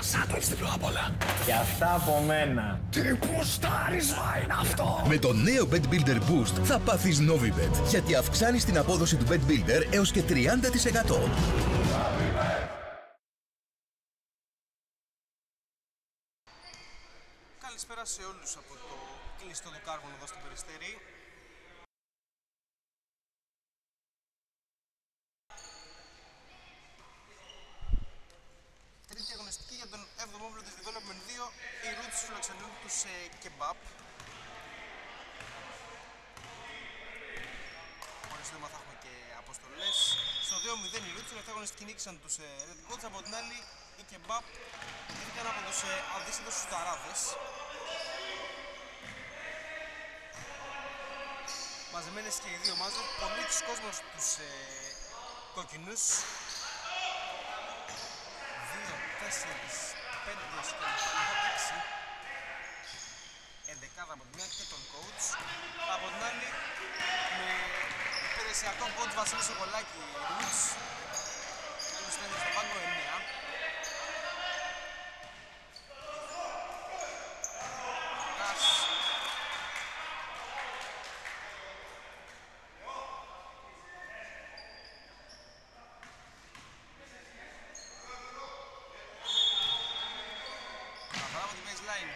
Σαν το υψηλό απ' όλα. Και αυτά από μένα. Τι πουστάρισμα είναι αυτό; Με το νέο Bet Builder Boost θα πάθεις Novibet, γιατί αυξάνεις την απόδοση του Bet Builder έως και 30%. Καλησπέρα σε όλους από το κλειστό του Κάρβον εδώ στο Περιστέρι. Τρίτη αγωνιστική για τον 7ο όμιλο της Development 2. Οι Roots φιλοξενούν τους ε, Kebab. Χωρίς θέμα θα έχουμε και αποστολές. Στο 2-0 οι Roots, τελευταία αγωνιστική νίκησαν τους ε, Red Goats. Από την άλλη οι Kebab ήρθαν από τους ε, αντίστοιχους Ταράδες. μαζεμένες και οι δύο ομάδες, πολύ της κόσμος τους ε, κοκκινούς. 2, 4, 5 και 6. Εντεκάδα από τη μία και τον coach. Από την άλλη, με υπηρεσιακό coach Βασίλη Σοκολάκη Roots. Τέλος πάντων στο πάγκο 9. Κάς Αναφορά από την baseline.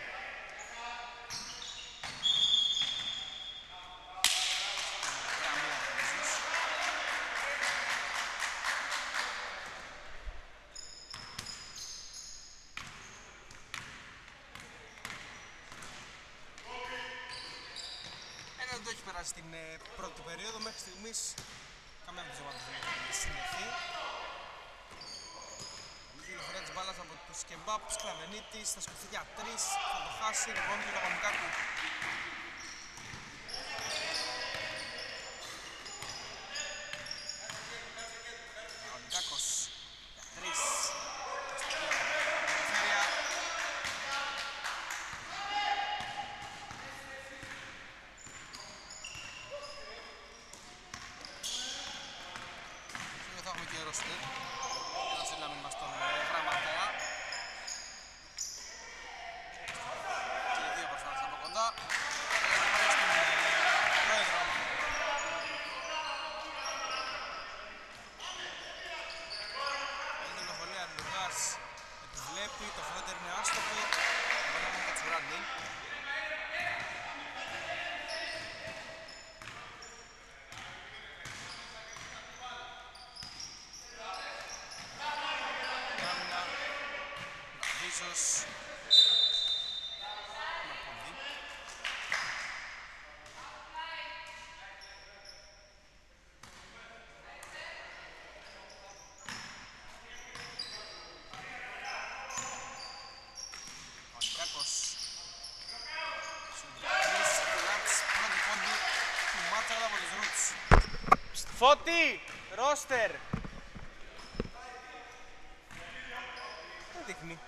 Γραμμή αμέσως. Ένα δεν το έχει περάσει στην ε, πρώτη περίοδο μέχρι στιγμής καμία από τις ομάδες δεν έχει συνδεθεί. Η κυκλοφορία της μπάλας από τους Κεμπάπ, Σκλαβενίτης, θα σκεφτεί για τρεις, θα το χάσει, λοιπόν και το αγωνικά του. Αγωνικάκος για τρεις. Στο πλοίο από την περιφέρεια. Και θα έχουμε και ρόστερ. Ένα στείλαμε μας τον ε, γραμματέα. Και οι δύο προσπάθησαν από κοντά. Και στην ε, πρόεδρο. Είναι την κυκλοφορία Λουγάς επιβλέπει, το φρόντερ είναι άστοχο. Μόνο μόνο Κατσουράνη. Άμυνα. Βίζος. Με πόδι. Ο Νικάκος. Σουντρακής, Λάτς, πρώτη πόντι του μάτσα από τους Roots. Φώτη! Ρόστερ! Δεν δείχνει.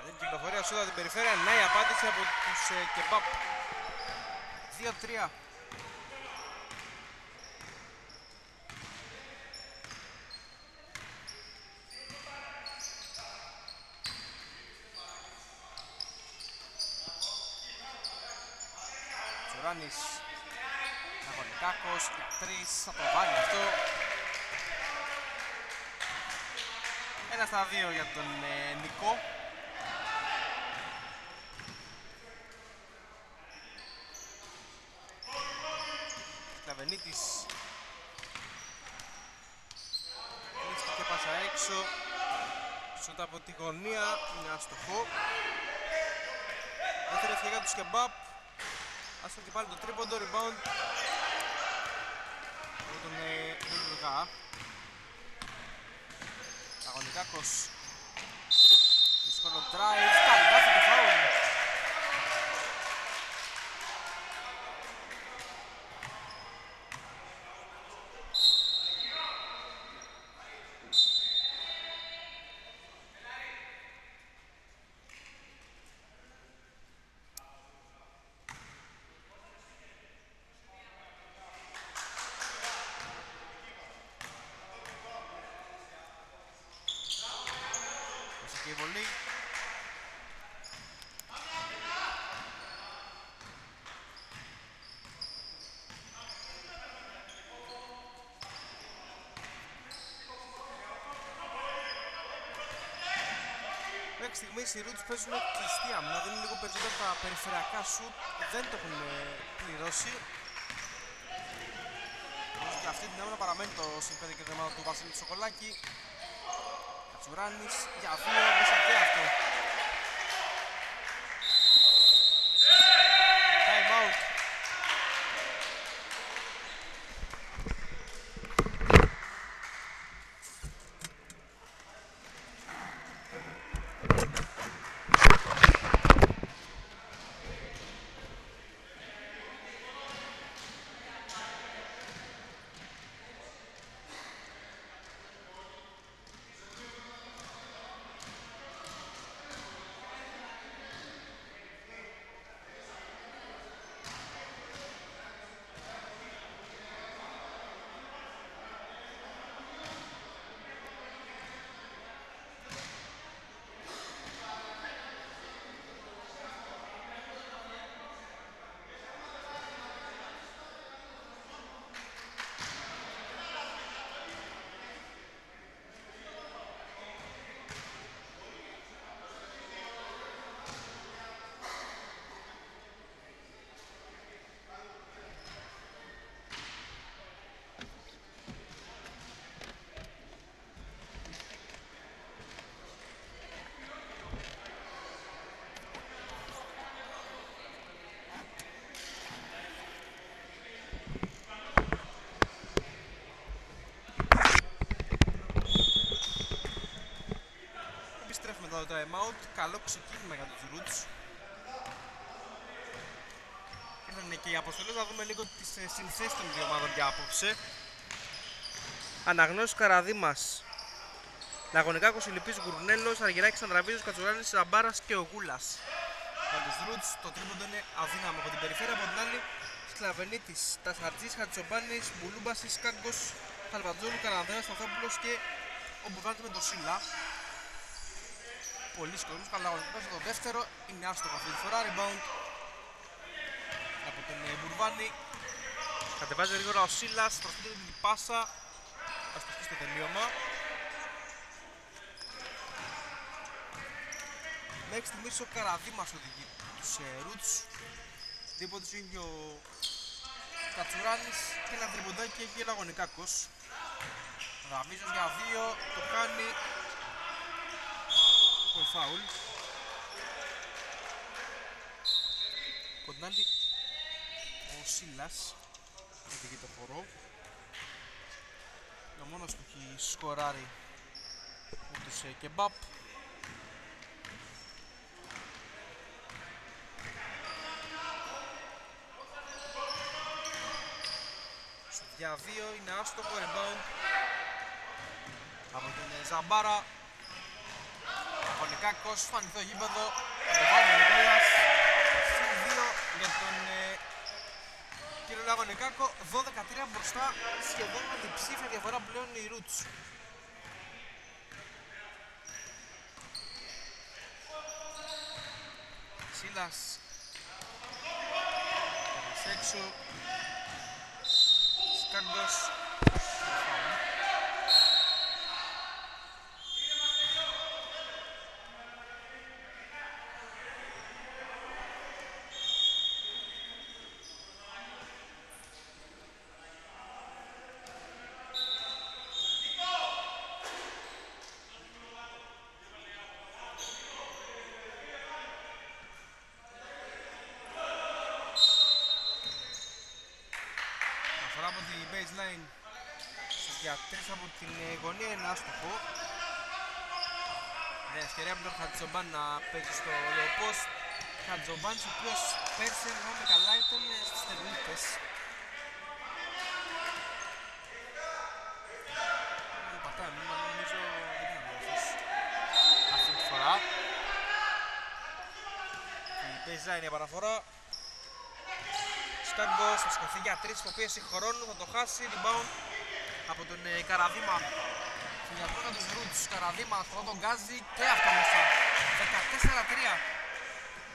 Καλή κυκλοφορία σούτα την περιφέρεια. Ναι, η απάντηση από τους ε, Κεμπάπ. 2-3. Τσουράνης Αγωνικάκος για τρεις, θα το βάλει αυτό. Ένα στα δύο για τον ε, Νικό. Κλαβενίτης. Κλείστηκε πάσα έξω. Σούτα από τη γωνία, είναι αστοχό. Δεύτερη ευκαιρία του Σκεμπάπ. Άστο και πάλι το τρίποντο, rebound. Από τον ε, Λουλουργά. Αγωνικάκος. Δύσκολο drive. Μέχρι στιγμής οι Roots παίζουν κλειστή άμυνα, δίνουν λίγο περισσότερο τα περιφερειακά σουτ, δεν το έχουν ε, πληρώσει. Νομίζω και αυτή την άμυνα παραμένει το συμπέδι και το του Βασίλη Τσοκολάκη. Κατσουράνης για δύο, μέσα και αυτό. Time out. Επιστρέφουμε εδώ το time out. Καλό ξεκίνημα για τους Roots. Ήρθαν και οι αποστολές να δούμε λίγο τις ε, συνθέσεις των δύο ομάδων για απόψε. Αναγνώσεις Καραδίμας. Λαγωνικάκος Ηλιπής Γκουρνέλος, Αργυράκης Ανδραβίζος, Κατσουράνης, Ζαμπάρας και ο Γούλας. Για τους Roots το τρίποντο είναι αδύναμο από την περιφέρεια, από την άλλη Σκλαβενίτης, Τασαρτζής, Χατσομπάνης, Μπουλούμπασης, Κάγκος, Καλβατζόλου, Καρανδέας, Σταθόπουλος και ο Μπουβάντης με το Σίλα. Πολύ κόσμος, καλά ο το δεύτερο, είναι άστοχο αυτή τη φορά, rebound από τον ε, Μπουρβάνη. Κατεβάζει γρήγορα ο Σίλας, προσπαθεί την πάσα, αστοχή στο τελείωμα. Μέχρι στιγμής ο Καραδίμας οδηγεί τους ε, Roots. Δίποτε του έχει ο Κατσουράνης και ένα τριμποντάκι έχει ο Λαγωνικάκος. Γαμίζος για δύο, το κάνει. Το φάουλ. Από την άλλη ο Σίλας οδηγεί το χορό. Είναι ο μόνος που έχει σκοράρει με τους ε, κεμπάπ. για δύο είναι άστοχο rebound από τον ε, Ζαμπάρα ο Νικάκος φανηθό γήπεδο. Το βάλει ο Νικόλας. Συν δύο για τον ε, κύριο Λάγο Νικάκο. 12-3 μπροστά. Σχεδόν με διψήφια διαφορά πλέον οι Roots Σίλας Πέρασε έξω. Σκάρντος Αφορά από την baseline για τρεις από την ε, γωνία είναι άστοχο. Ναι, ευκαιρία από τον Χατζομπάν να παίζει στο low post. Χατζομπάνης ο οποίος πέρσι, αν θυμάμαι καλά, ήταν ε, στις Θερμίτες. Δεν πατάει, μήμα, νομίζω δεν είναι λάθος. Αυτή τη φορά. Η baseline η παραφορά. Στάγκος θα σκεφτεί για τρεις υποπίεση χρόνου, θα το χάσει, rebound από τον ε, Καραδίμα. Φιλιακό για τους Roots, Καραδίμα, αυτό τον γκάζει και αυτό μέσα. 14-3.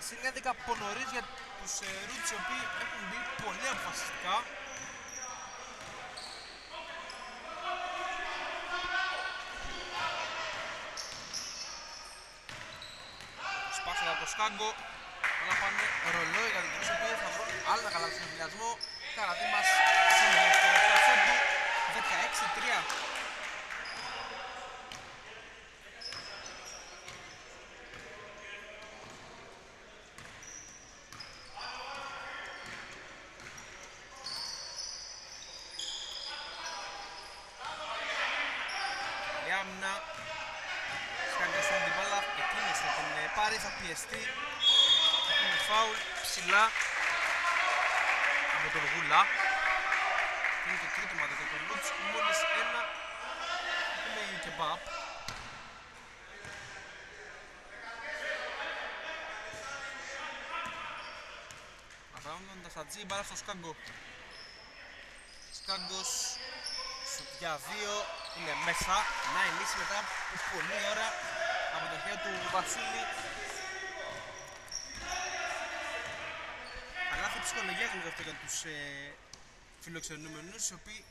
Συν 11 από νωρίς για τους ε, Roots οι οποίοι έχουν μπει πολύ αποφασιστικά. Σκάγκο. Όλα πάνε ρολόι για την κρίση που θα βρουν άλλα καλά στον συνδυασμό. Καρατή μας σήμερα στο σταθό του 16-3. Η άμυνα Σκάγκας στον την μπάλα, εκείνος θα την ε, πάρει, θα πιεστεί. Θα πούμε φάουλ. Ψηλά. Από τον Γούλα Είναι το τρίτο μάτι για τον Λούτς, μόλις ένα είναι η κεμπάπ Αφαιρώνοντας τα τζι, μπάλα στο Σκάγκο. Σκάγκος στο για δύο είναι μέσα. Να ενίσει μετά από πολλή ώρα από τα χέρια του Βασίλη. Καλάθι ψυχολογίας νομίζω αυτό για τους ε, φιλοξενούμενους οι οποίοι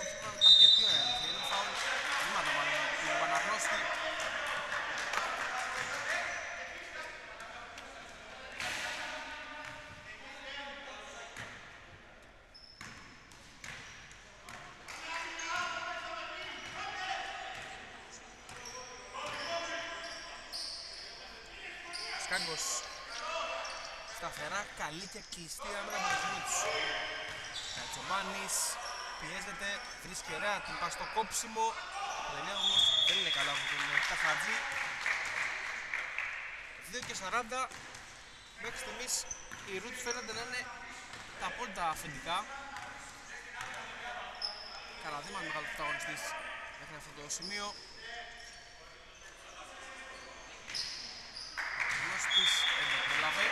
έχουν αρκετή ώρα είναι φάουλ βήματα μάλλον του Παναγνώστη Σκάγκος σταθερά, καλή και κλειστή άμυνα από τους Νίτς. Κατσομάνης πιέζεται, βρίσκει ωραία την πας στο κόψιμο. Δεν είναι όμως, δεν είναι καλά από τον ε, Καφατζή. 2 και 40 μέχρι στιγμής οι Roots φαίνονται να είναι τα απόλυτα αφεντικά. Καραδίμα μεγάλος πρωταγωνιστής μέχρι αυτό το σημείο. Γνώστης δεν πρόλαβε.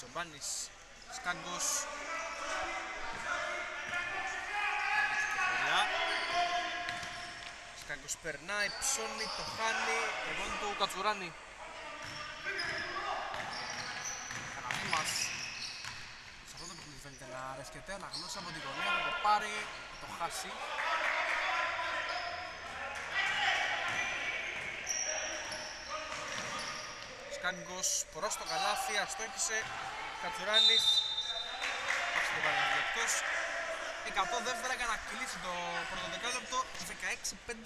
Κατσομπάνης, Σκάγκος Ωραία. Σκάγκος περνάει, ψώνει, το χάνει. Rebond του Κατσουράνη Καναδί μας. Σε αυτό το παιχνίδι φαίνεται να αρέσκεται Αναγνώσει από την γωνία, θα το πάρει, θα το χάσει. Σκάγκος προς το καλάθι, αστόχησε Κατσουράνης Άξι το πάλι εκτός 100 δεύτερα για να κλείσει το πρώτο δεκάλεπτο.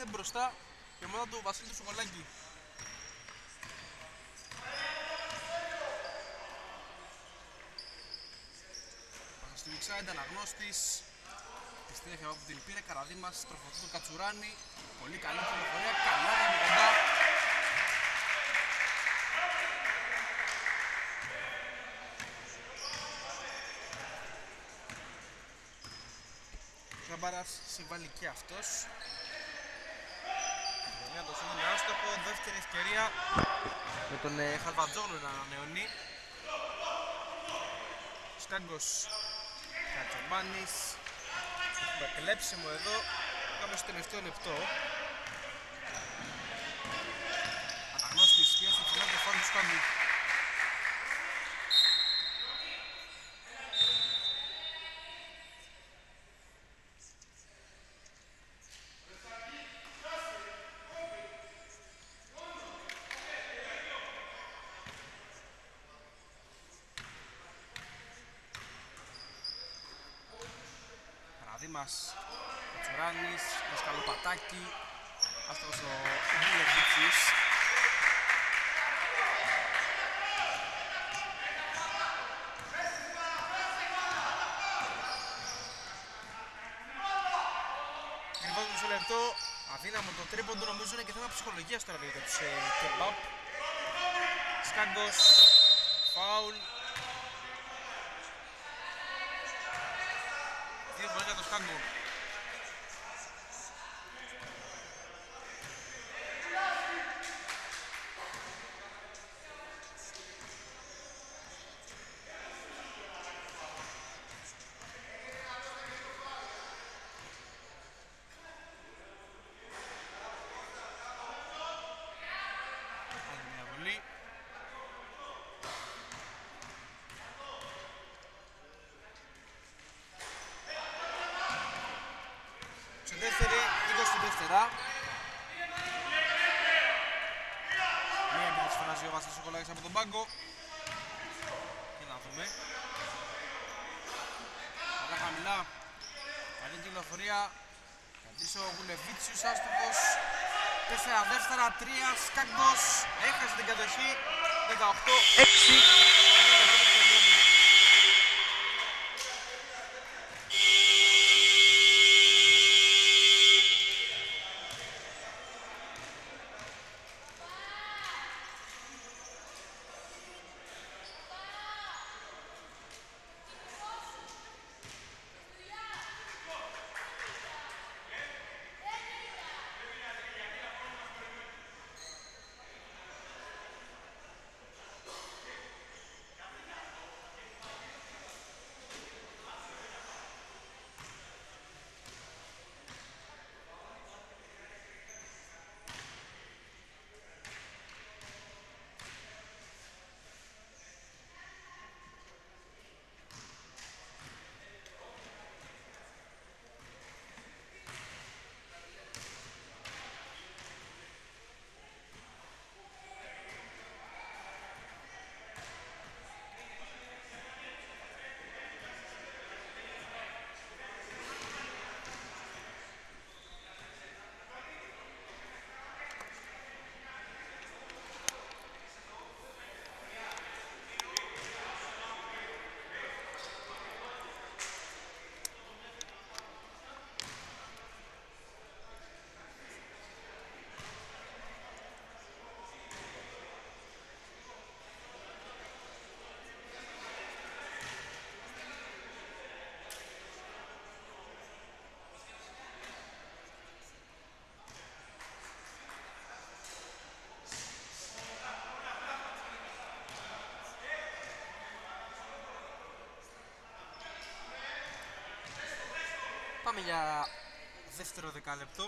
16-5 μπροστά η ομάδα του Βασίλη του Σοκολάκη. Πάσα στη Μιξάιντα, αναγνώστης Επιστρέφει από την πήρε, Καραδίμας, τροφοδοτή του Κατσουράνη. Πολύ καλή κυκλοφορία, καλά από κοντά Ζαμπάρας συμβάλλει και αυτός. Γωνία το είναι με άστοχο, δεύτερη ευκαιρία με τον ε, Χαλβατζόγλου να ανανεώνει. Σκάγκος Κατσομπάνης. Έχουμε κλέψιμο εδώ. Πάμε στο τελευταίο λεπτό. Αναγνώστης και στο κοινό και φάνη του Σκάγκου. Καραδίμας, Κατσουράνης, Δασκαλοπατάκη, αυτός ο Βουλεβίτσης. Ακριβώς μισό λεπτό, αδύναμο το τρίποντο, νομίζω είναι και θέμα ψυχολογίας τώρα για τους ε, κεμπάπ. Σκάγκος, φάουλ, Δύο φορές για το Σκάγκο. Άλλη μια βολή. Μία μια της φωνάζει ο Βασίλης Σοκολάκης από τον πάγκο. Και να δούμε. Καλά χαμηλά. Καλή κυκλοφορία. Καντήσω ο Γουλεβίτσιους άστοχος. 4 δεύτερα, 3 σκάγκος. Έχασε την κατοχή. 18-6. Πάμε για δεύτερο δεκάλεπτο.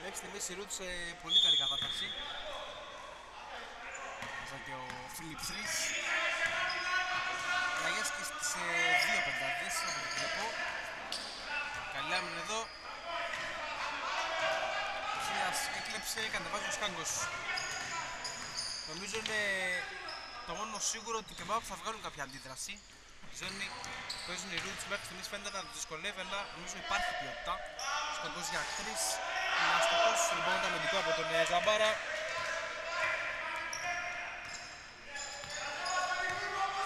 Μέχρι στιγμής η Ρουτ σε πολύ καλή κατάσταση. Μέσα και ο Φίλιπ Θρης. Αλλαγές και στις ε, δύο πεντάδες, από ό,τι βλέπω. Καλή άμυνα εδώ. Ο Χίλιας έκλεψε, κατεβάζει ο Σκάγκος. Νομίζω είναι το μόνο σίγουρο ότι οι κεμπάπ θα βγάλουν κάποια αντίδραση. Η ζώνη παίζουν οι Roots μέχρι στιγμής φαίνεται να τους δυσκολεύει αλλά νομίζω υπάρχει ποιότητα. Σκοτός για 3, είναι άστοχος, λοιπόν το αμυντικό από τον ε, Ζαμπάρα.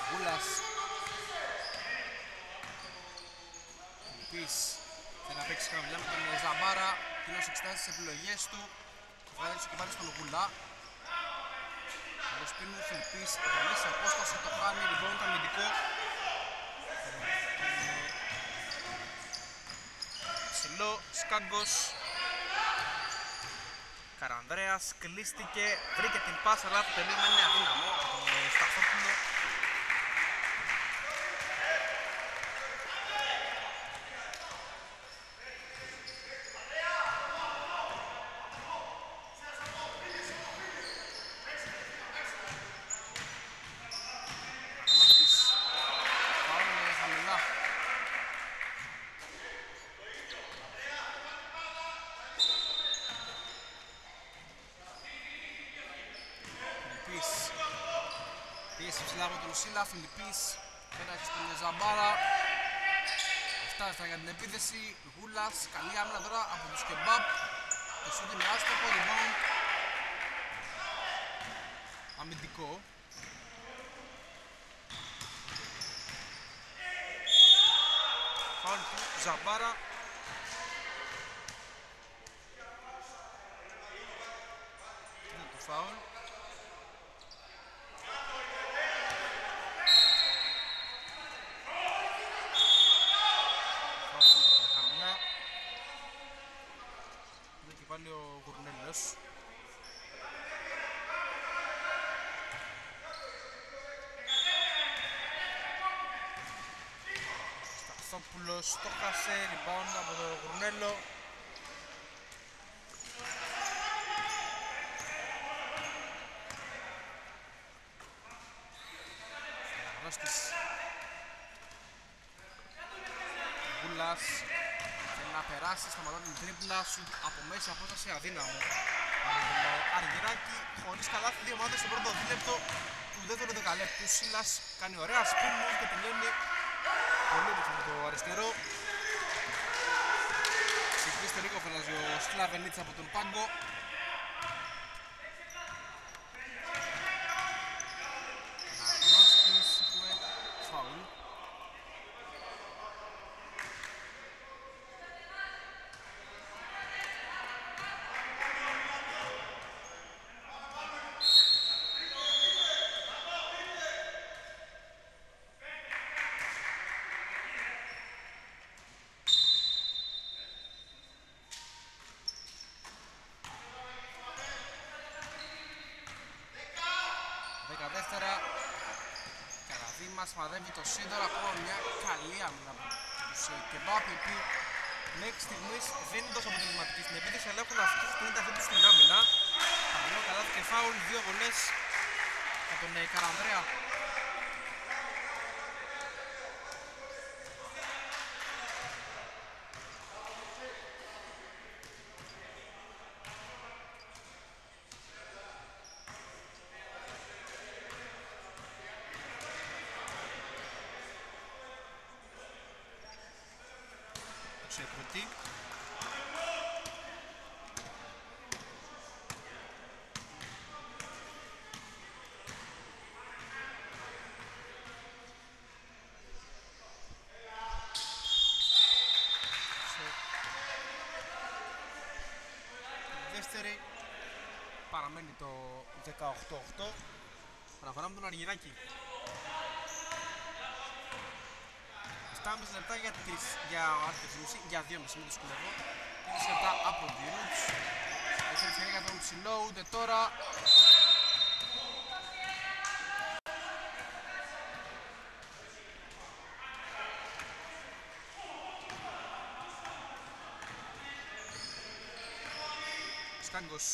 Γούλας. Λυπής θέλει να παίξει χαμηλά με τον ε, Ζαμπάρα. Κοινός εξετάζει τις επιλογές του. Βγάλει και πάλι στον Γούλα. Καλώς πίνουν Φιλιππής από μέσα απόσταση το χάνει, λοιπόν το αμυντικό. Ψηλό, Σκάγκος Καρανδρέας κλείστηκε, βρήκε την πάσα αλλά το τελείωμα είναι αδύναμο από τον ε, Σταθόπουλο Αναμάχητης Φάουλ χαμηλά Φιλιππής Πίεση ψηλά από τον Σίλα, Φιλιππής Πέρασε στον Ζαμπάρα. Φτάστα για την επίθεση. Γούλας, καλή άμυνα τώρα από τους Κεμπάπ. Το σούτ είναι άστοχο, rebound Αμυντικό. Φάουλ του Ζαμπάρα. Είναι το φάουλ Φάουλ είναι χαμηλά Είναι και πάλι ο Γουρνέλος Σταθόπουλος το χάσε, rebound από τον Γουρνέλο. Γνώστης Γουλάς θέλει να περάσει, σταματά την τρίπλα σου. Από μέσα απόσταση αδύναμο. Από τον ε, Αργυράκη, χωρίς καλάθι, δύο ομάδε στο πρώτο δίλεπτο του δεύτερου δεκαλέπτου. Σίλας κάνει ωραία spin move και τελειώνει πολύ όμορφα με το αριστερό. Ξεκινήστε λίγο φωνάζει ο Σκλαβενίτς από τον Πάγκο. Αναγνώστης, έχουμε φάουλ. Δεκαδεύτερα Καραδί μας μαδεύει το σύνδερο ακόμα μια καλή άμυνα από τους ε, Κεμπάπ οι οποίοι μέχρι στιγμής δεν είναι τόσο αποτελεσματικοί στην επίθεση αλλά έχουν αυξήσει την ένταχή τους στην άμυνα. Καλό καλά και φάουλ, δύο βολές από τον ε, Καρανδρέα Ξεκροτή Δεύτερη παραμένει το 18-8 Αναφορά με τον Αργυράκη. 7,5 λεπτά για, τις, για, για, για 2,5 μην δυσκολεύω 3 λεπτά από τη Roots Έχει ευκαιρία για τον ψηλό ούτε τώρα Σκάγκος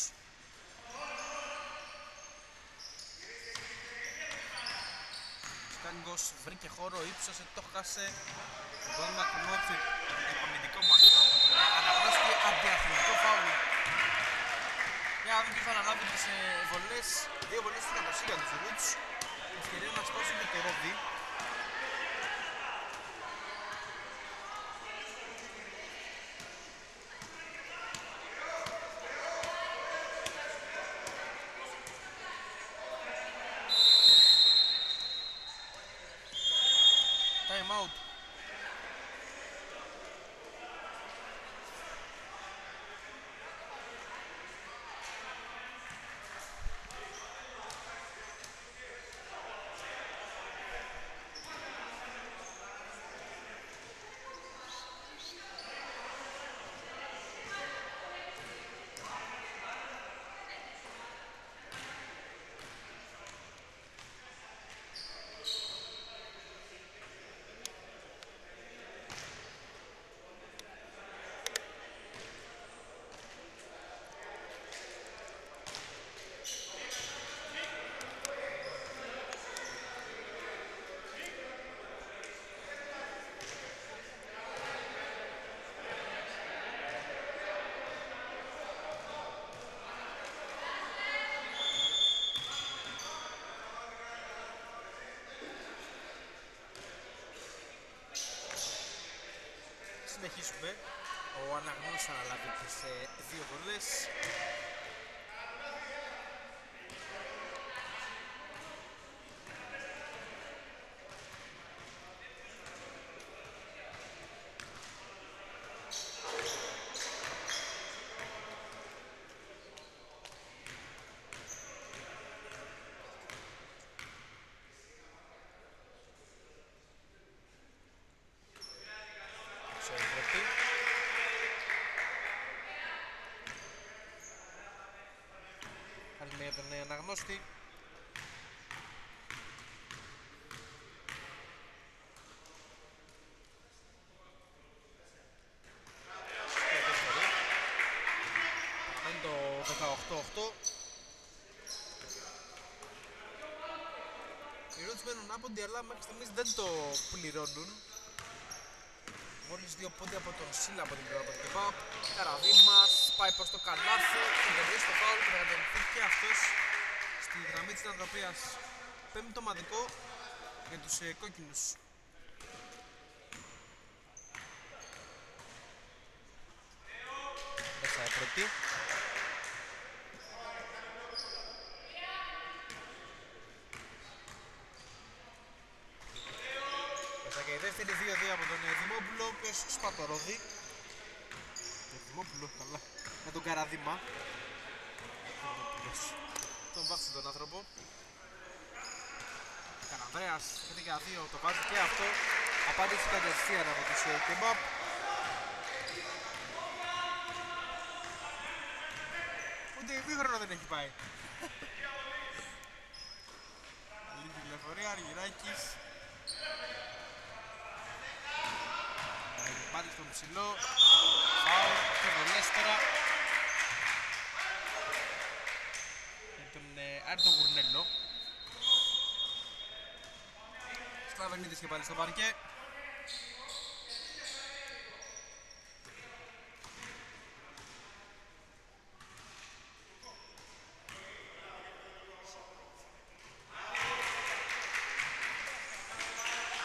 Σκάγκος βρήκε χώρο, ύψωσε, το χάσε. Τον Μακνόφι, υπομυντικό μου από τον αναγνώστη αντιαθλητικό φάουλ. Για να δούμε τι θα αναλάβει τις ε, βολές. Δύο βολές στην κατοσία τους Roots Ευκαιρία να σπάσουν και το Ρόβι Time out. Συνεχίσουμε. Ο Αναγνώστης θα αναλάβει τις ε, δύο βολές. Σε πρώτη. Καλημέρα τον ε, αναγνώστη. Και δεύτερη. Παραμένει το 18-8. Οι Roots μένουν άποντοι αλλά μέχρι στιγμής δεν το πληρώνουν. Μόλις δύο πόντι από τον Σίλα από την πλευρά του Κεμπάπ. Καραβίμας πάει προς το καλάθι. Την στο φάουλ και θα κατευθυνθεί και αυτός στη γραμμή της ανατροπίας. Πέμπτο μαδικό για τους ε, κόκκινους. Μέσα η πρώτη. Μέσα και η δεύτερη 2-2 από τον ε, Δημόπουλο, ο οποίος σπατορόδι. Το Δημόπουλο, καλά. Με τον Καραδίμα. Δημόπουλος. Τον βάφτισε τον άνθρωπο. Καναβρέας, γιατί για δύο το βάζει και αυτό. Απάντηση κατευθείαν από τους ε, Κεμπάπ. Ούτε χρόνο δεν έχει πάει. Λίγη τηλεφορία, Αργυράκης. Πάλι στον ψηλό. Φάουλ και βολές τώρα. Με τον ε, Άρτο Γουρνέλο. Σκλαβενίδης και πάλι στο παρκέ.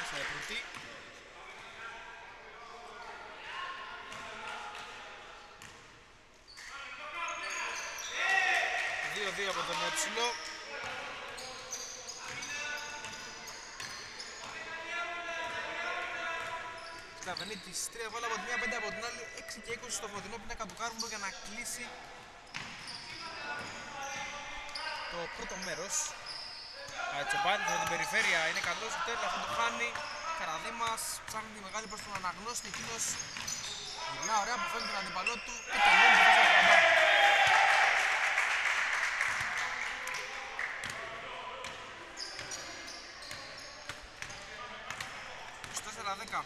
Μέσα η πρώτη. 2-2 από τον Εψιλό. Σκλαβενίτης, 3 βάλα από τη μία, 5 από την άλλη, 6 και 20 στο φωτεινό πίνακα του Κάρμπο για να κλείσει το πρώτο μέρος. Τσομπάνη από την περιφέρεια είναι καλός, τέλος αυτό το χάνει. Καραδίμας ψάχνει τη μεγάλη προς τον αναγνώστη, εκείνος γυρνά ωραία που φαίνεται τον αντιπαλό του και τελειώνει το τόσο Στο 4-10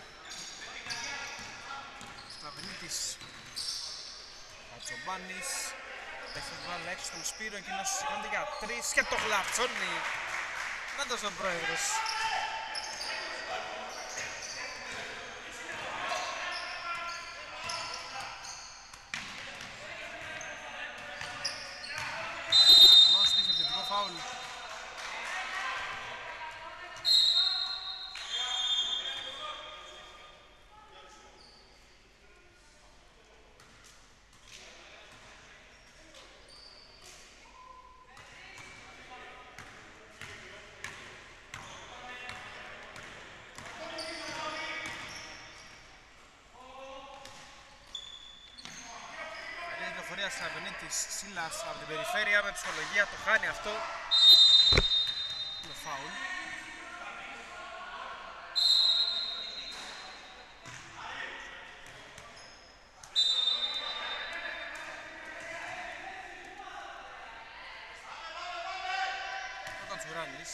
Σκλαβενίτης Κατσομπάνης Έχει βάλει έξω τον Σπύρο εκείνος σηκώνεται για τρεις και το γλαψώνει Νάτος ο πρόεδρος Γνώστης επιθετικό φάουλ Καλή κυκλοφορία Σαβενίτης Σίλας από την περιφέρεια με ψυχολογία το χάνει αυτό. Είναι φάουλ. Ο Κατσουράνης.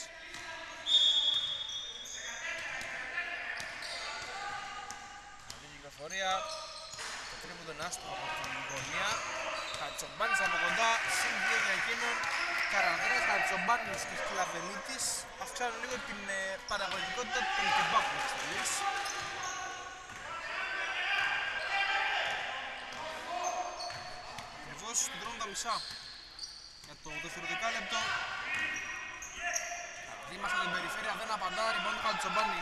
Καλή κυκλοφορία. Το τρίποντο είναι άστοχο από την γωνία. Κατσομπάνης από κοντά, συν δύο για εκείνον. Καραδρέας, Κατσομπάνης και Σκλαβενίτης αυξάνουν λίγο την ε, παραγωγικότητα των κεμπάπ μέχρι στιγμής. Ακριβώς του τρώνε τα μισά για το δεύτερο δεκάλεπτο. Δήμας από την περιφέρεια δεν απαντά, λοιπόν του Κατσομπάνη.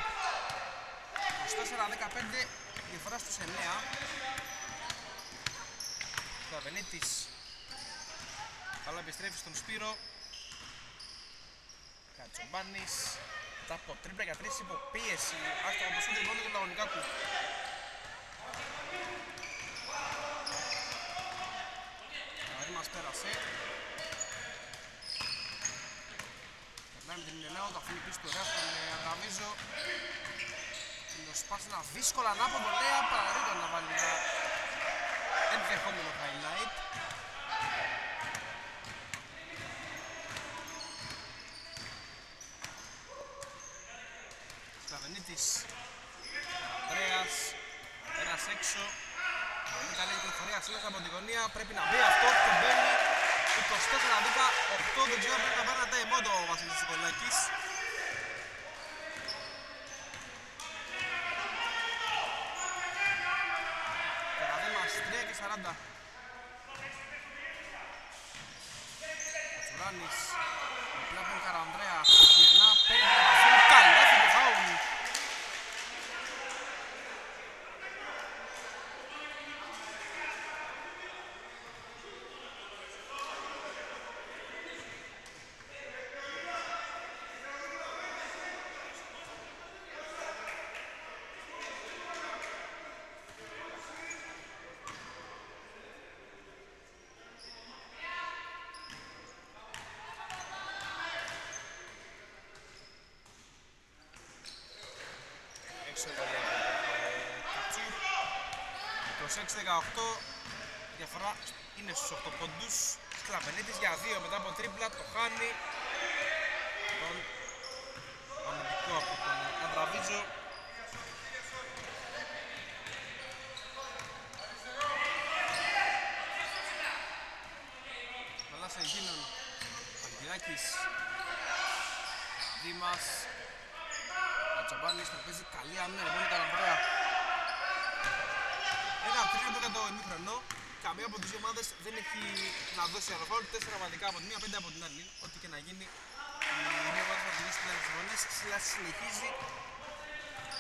24-15, διαφορά στους 9. Καβενίτης Καλά επιστρέφει στον Σπύρο. Κατσομπάνης. Μετά από τρίπλα για τρεις υποπίεση Άστοχο από σούτρι μόνο του. Λαγωνικάκου Καλή μας πέρασε. Περνάει με την Ελέο, το αφήνει πίσω του ωραία στον ε, Αγαβίζο Του σπάσει ένα δύσκολα ανάποδο. Λέει παραδείγμα να βάλει ένα ενδεχόμενο highlight. Σταβενίτης, Ανδρέας, ένας έξω. Πολύ καλή κυκλοφορία σύλλογα από την γωνία, πρέπει να μπει αυτό και μπαίνει 24-10, 8 δεν ξέρω πρέπει να πάρει ένα time out ο Βασίλης Σικολάκης. 40. Κατσουράνης, απλά από τον Καρανδρέα, γυρνά, παίρνει την επαφή, καλά το φάουλ. Έξω έβαλε Κατσούρ. 26-18. Η διαφορά είναι στους 8 πόντους. Σκλαβενίτης για 2 μετά από τρίπλα. Το χάνει. Τον αμυντικό από τον Αντραβίζο. Μαλάσα εκείνον. Αργυράκης. Δήμας. Ο Τσαμπάνης τον παίζει καλή άμυνα, λοιπόν η Καραμπρέα. Ένα τρίποντο για το ημίχρονο. Καμία από τις δύο ομάδες δεν έχει να δώσει αναφόρο. Τέσσερα βαδικά από τη μία, πέντε από την άλλη. Ό,τι και να γίνει, η μία ομάδα θα τελειώσει τις αγωνίες. Σιλά συνεχίζει.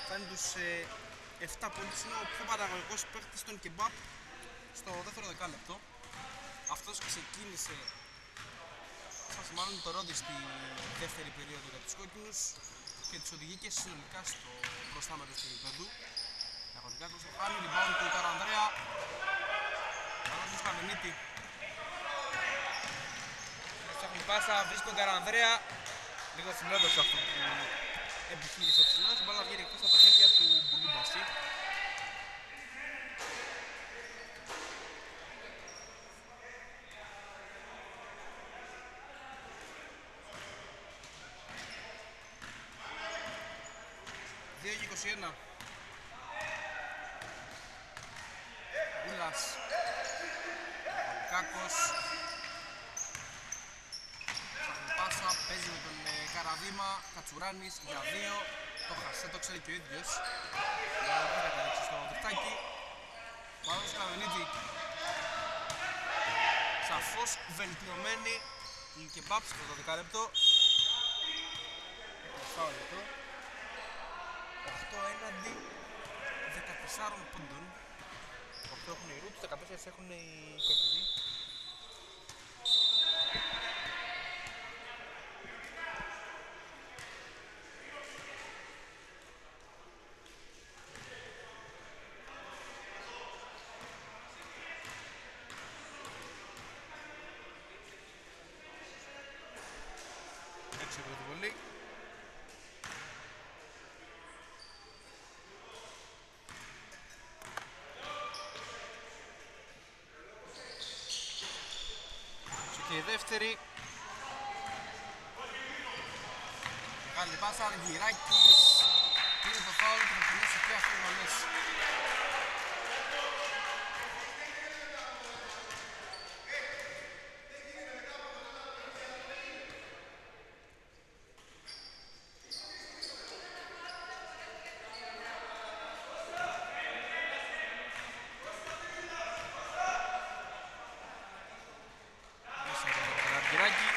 Φτάνει τους ε, 7 πόντους. Είναι ο πιο παραγωγικός παίκτης των κεμπάπ στο δεύτερο δεκάλεπτο. Αυτός ξεκίνησε σας μάλλον το ρόντι στη δεύτερη περίοδο για τους κόκκινους και τους οδηγεί συνολικά στο μπροστά μέρος του γηπέδου. Αγωνικά του χάνει rebound του Καρανδρέα. Παρός του Σκαμενίτη. Ψάχνει πάσα, βρίσκει τον Καρανδρέα. Λίγο φιλόδοξο αυτό που επιχείρησε ο ψηλός. Η μπάλα βγαίνει εκτός από τα χέρια του Μπουλούμπαση. Δύο και 21. Ούλας. Κάκος. Ψάχνει πάσα, παίζει με τον ε, Καραδίμα. Κατσουράνης για δύο. Το χασέ, το ξέρει και ο ίδιος. Δεν θα καταλήξει στο διχτάκι. Βάζος Καβενίτη. Σαφώς βελτιωμένη η κεμπάπ στο 12 λεπτό. Φάουλ αυτό. 8 έναντι 14 πόντων. 8 έχουν οι Roots, 14 έχουν οι Κόκκινοι. Έξω από την βολή. και η δεύτερη. Μεγάλη πάσα, Αργυράκης. Πήρε το φάουλ και θα κινήσει και αυτό βολές. Μέσα από τον Αργυράκη.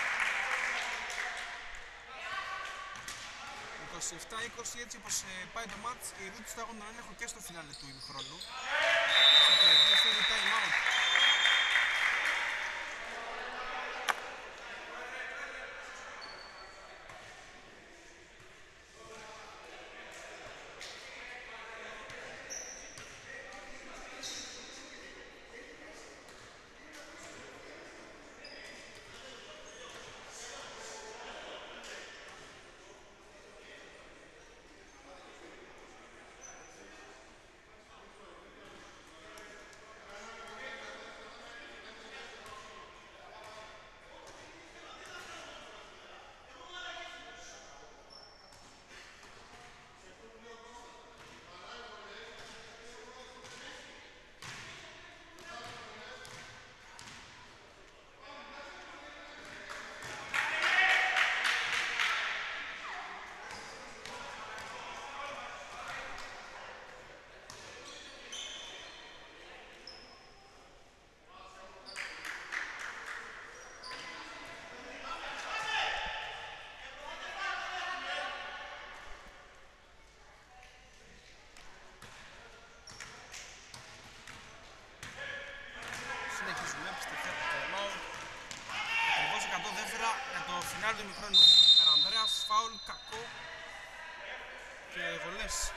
27-20 έτσι όπως ε, πάει το μάτς οι Roots θα έχουν τον έλεγχο και στο φινάλε του ημιχρόνου. Στο το δεύτερο time out. κατεβαίνει χρόνο Καρανδρέας, φάουλ, κακό και βολές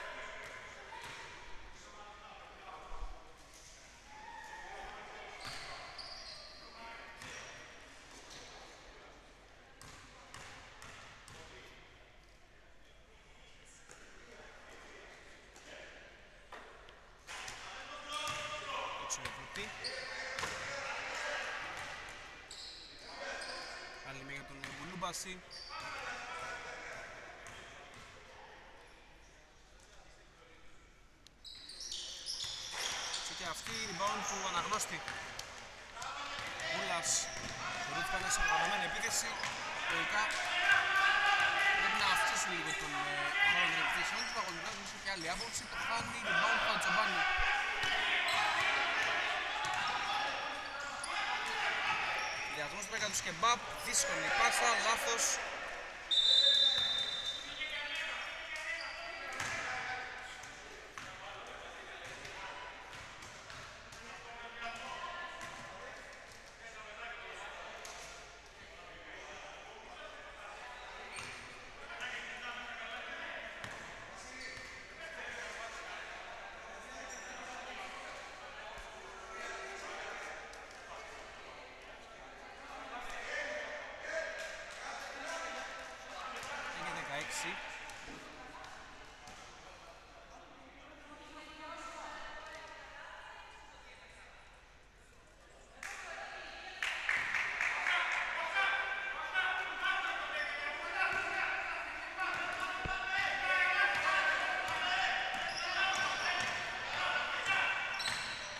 Thank you. Τον Μπουλούμπαση. Και αυτή η rebound του αναγνώστη. Μούλας. Ο Ρούτ πάνε σε οργανωμένη επίθεση. Τελικά πρέπει να αυξήσει λίγο τον ε, χρόνο των επιθέσεων τους. Αγωνικά δεν έχει και άλλη άποψη. Το χάνει rebound του Πατσομπάνη. Διασμός πρέπει του σκεμπάπ. Δύσκολη πάσα. Λάθος. και 16.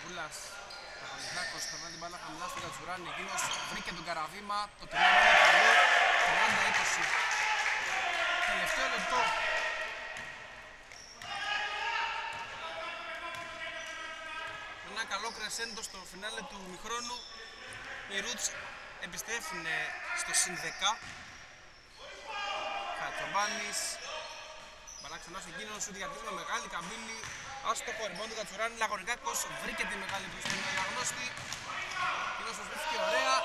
Βούλας, Παπαδημάκος, περνά την μπάλα χαμηλά στον Κατσουράνη, εκείνος βρήκε τον καραβήμα, το τριμμένο είναι καλό, 30-20. Τελευταίο λεπτό. Με ένα καλό κρεσέντο στο φινάλε του μηχρόνου, οι Roots επιστρέφουν στο συν 10. Κατσομπάνης, Μπαλά ξανά σε εκείνον, σου διατηρεί με μεγάλη καμπύλη. Άστοχο ρημόν του Κατσουράνη, Λαγωνικάκος βρήκε τη μεγάλη μπροστά του αναγνώστη. Εκείνος τους βρίσκει ωραία,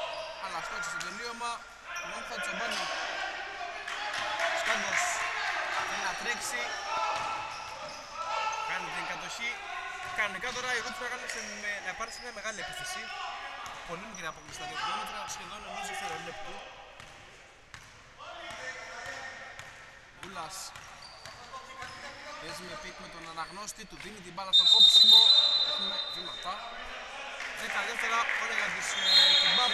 αλλά στόχισε στο τελείωμα. Μόνο Κατσομπάνη. Σκάντος θέλει να τρέξει. Κάνει την κατοχή. Κανονικά τώρα η Roots πρέπει να υπάρξει μια μεγάλη επίθεση. Πολύ μικρή απόκληση στα 2 χιλιόμετρα, σχεδόν ενός δευτερολέπτου. Γκούλας Παίζει με πικ με τον αναγνώστη, του δίνει την μπάλα στο κόψιμο. Έχουμε βήματα. 10 δεύτερα, όλα για τους ε, κεμπάπ.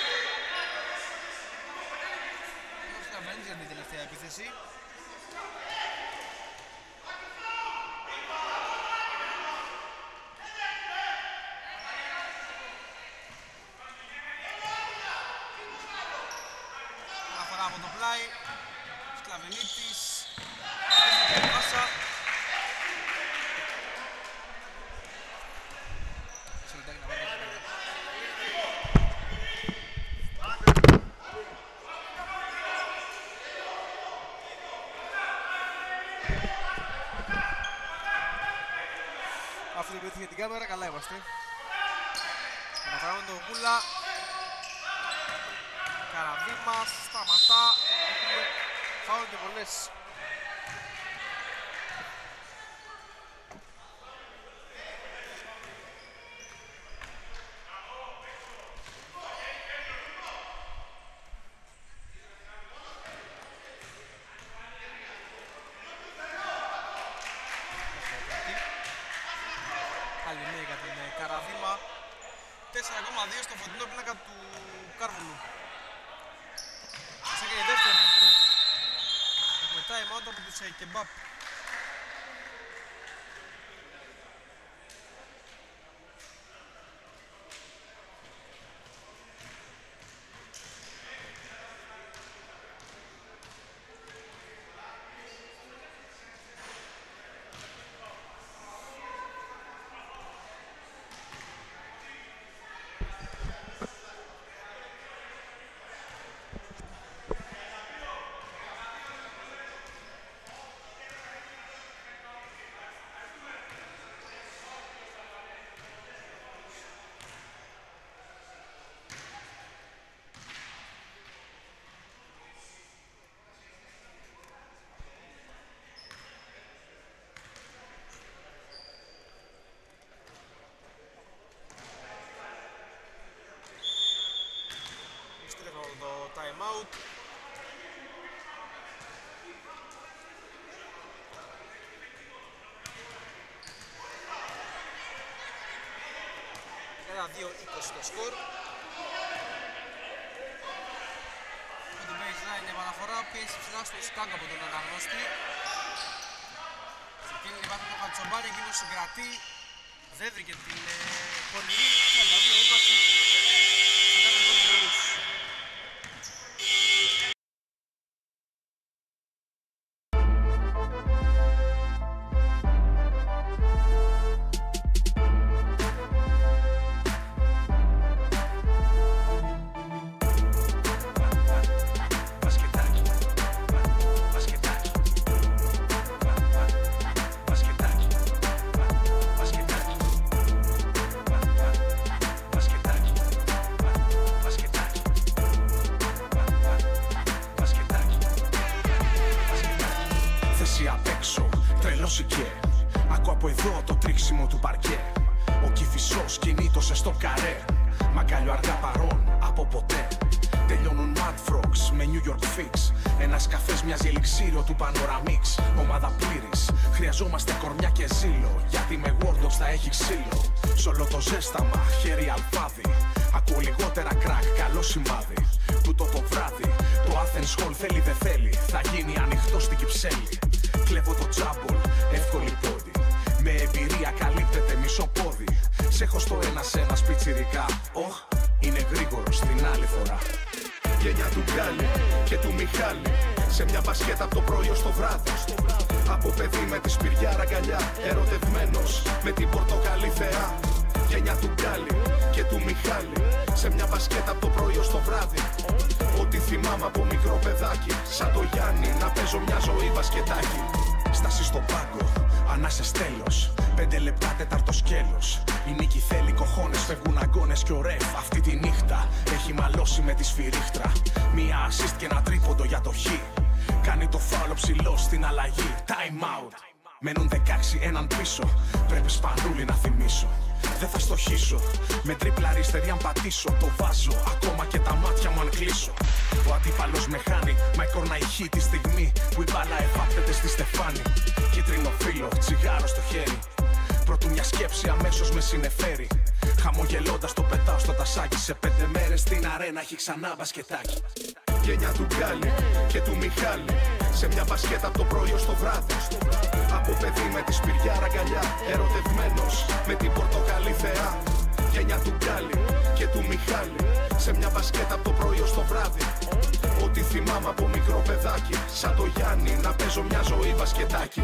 Όμως Καβένης για την τελευταία επίθεση. Αναφορά από το πλάι. Σκλαβενίτης. Έχει την πάσα. Σε λεπτάκι να πάρω το πέρα. Αυτή την για την κάμερα, καλά είμαστε. Αναφέραμε τον Κούλα. Καραβίμα, σταματά. Έχουμε φάουλ και πολλές. το σκορ. Με την baseline επαναφορά πίεση ψηλά στο σκάγκ από τον αναγνώστη. εκείνη την υπάρχει το Κατσομπάρι, εκείνος συγκρατεί, δεν βρήκε την ε, κορυφή, θα ξανά μπασκετάκι. Γένια του Γκάλι και του Μιχάλη σε μια μπασκέτα από το πρωί ως βράδυ. Από παιδί με τη σπηριά ραγκαλιά, ερωτευμένος με την πορτοκαλί θεά. Γένια του Γκάλι και του Μιχάλη σε μια μπασκέτα από το πρωί ως το βράδυ. Ό,τι θυμάμαι από μικρό παιδάκι, σαν το Γιάννη να παίζω μια ζωή μπασκετάκι.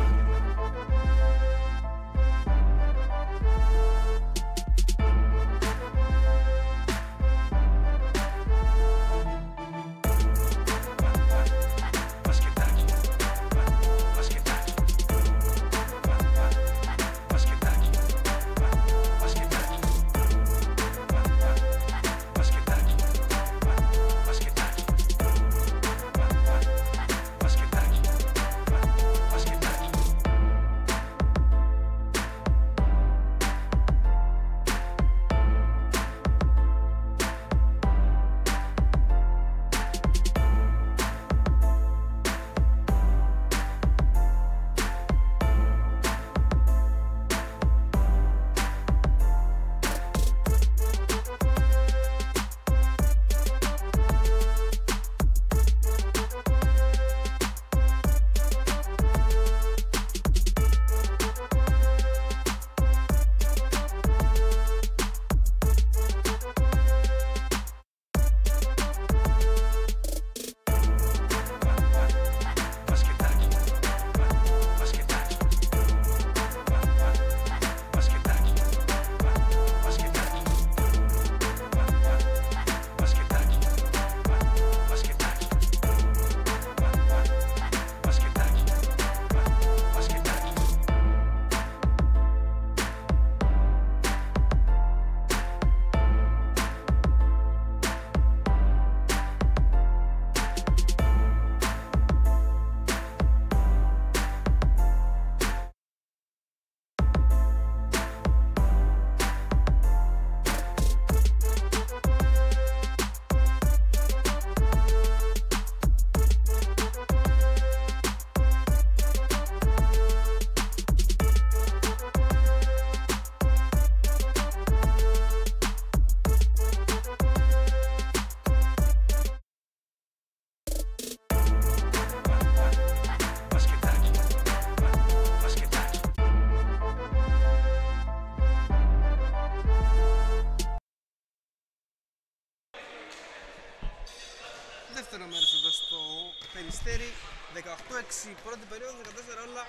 18-6 πρώτη περίοδο, 14 όλα.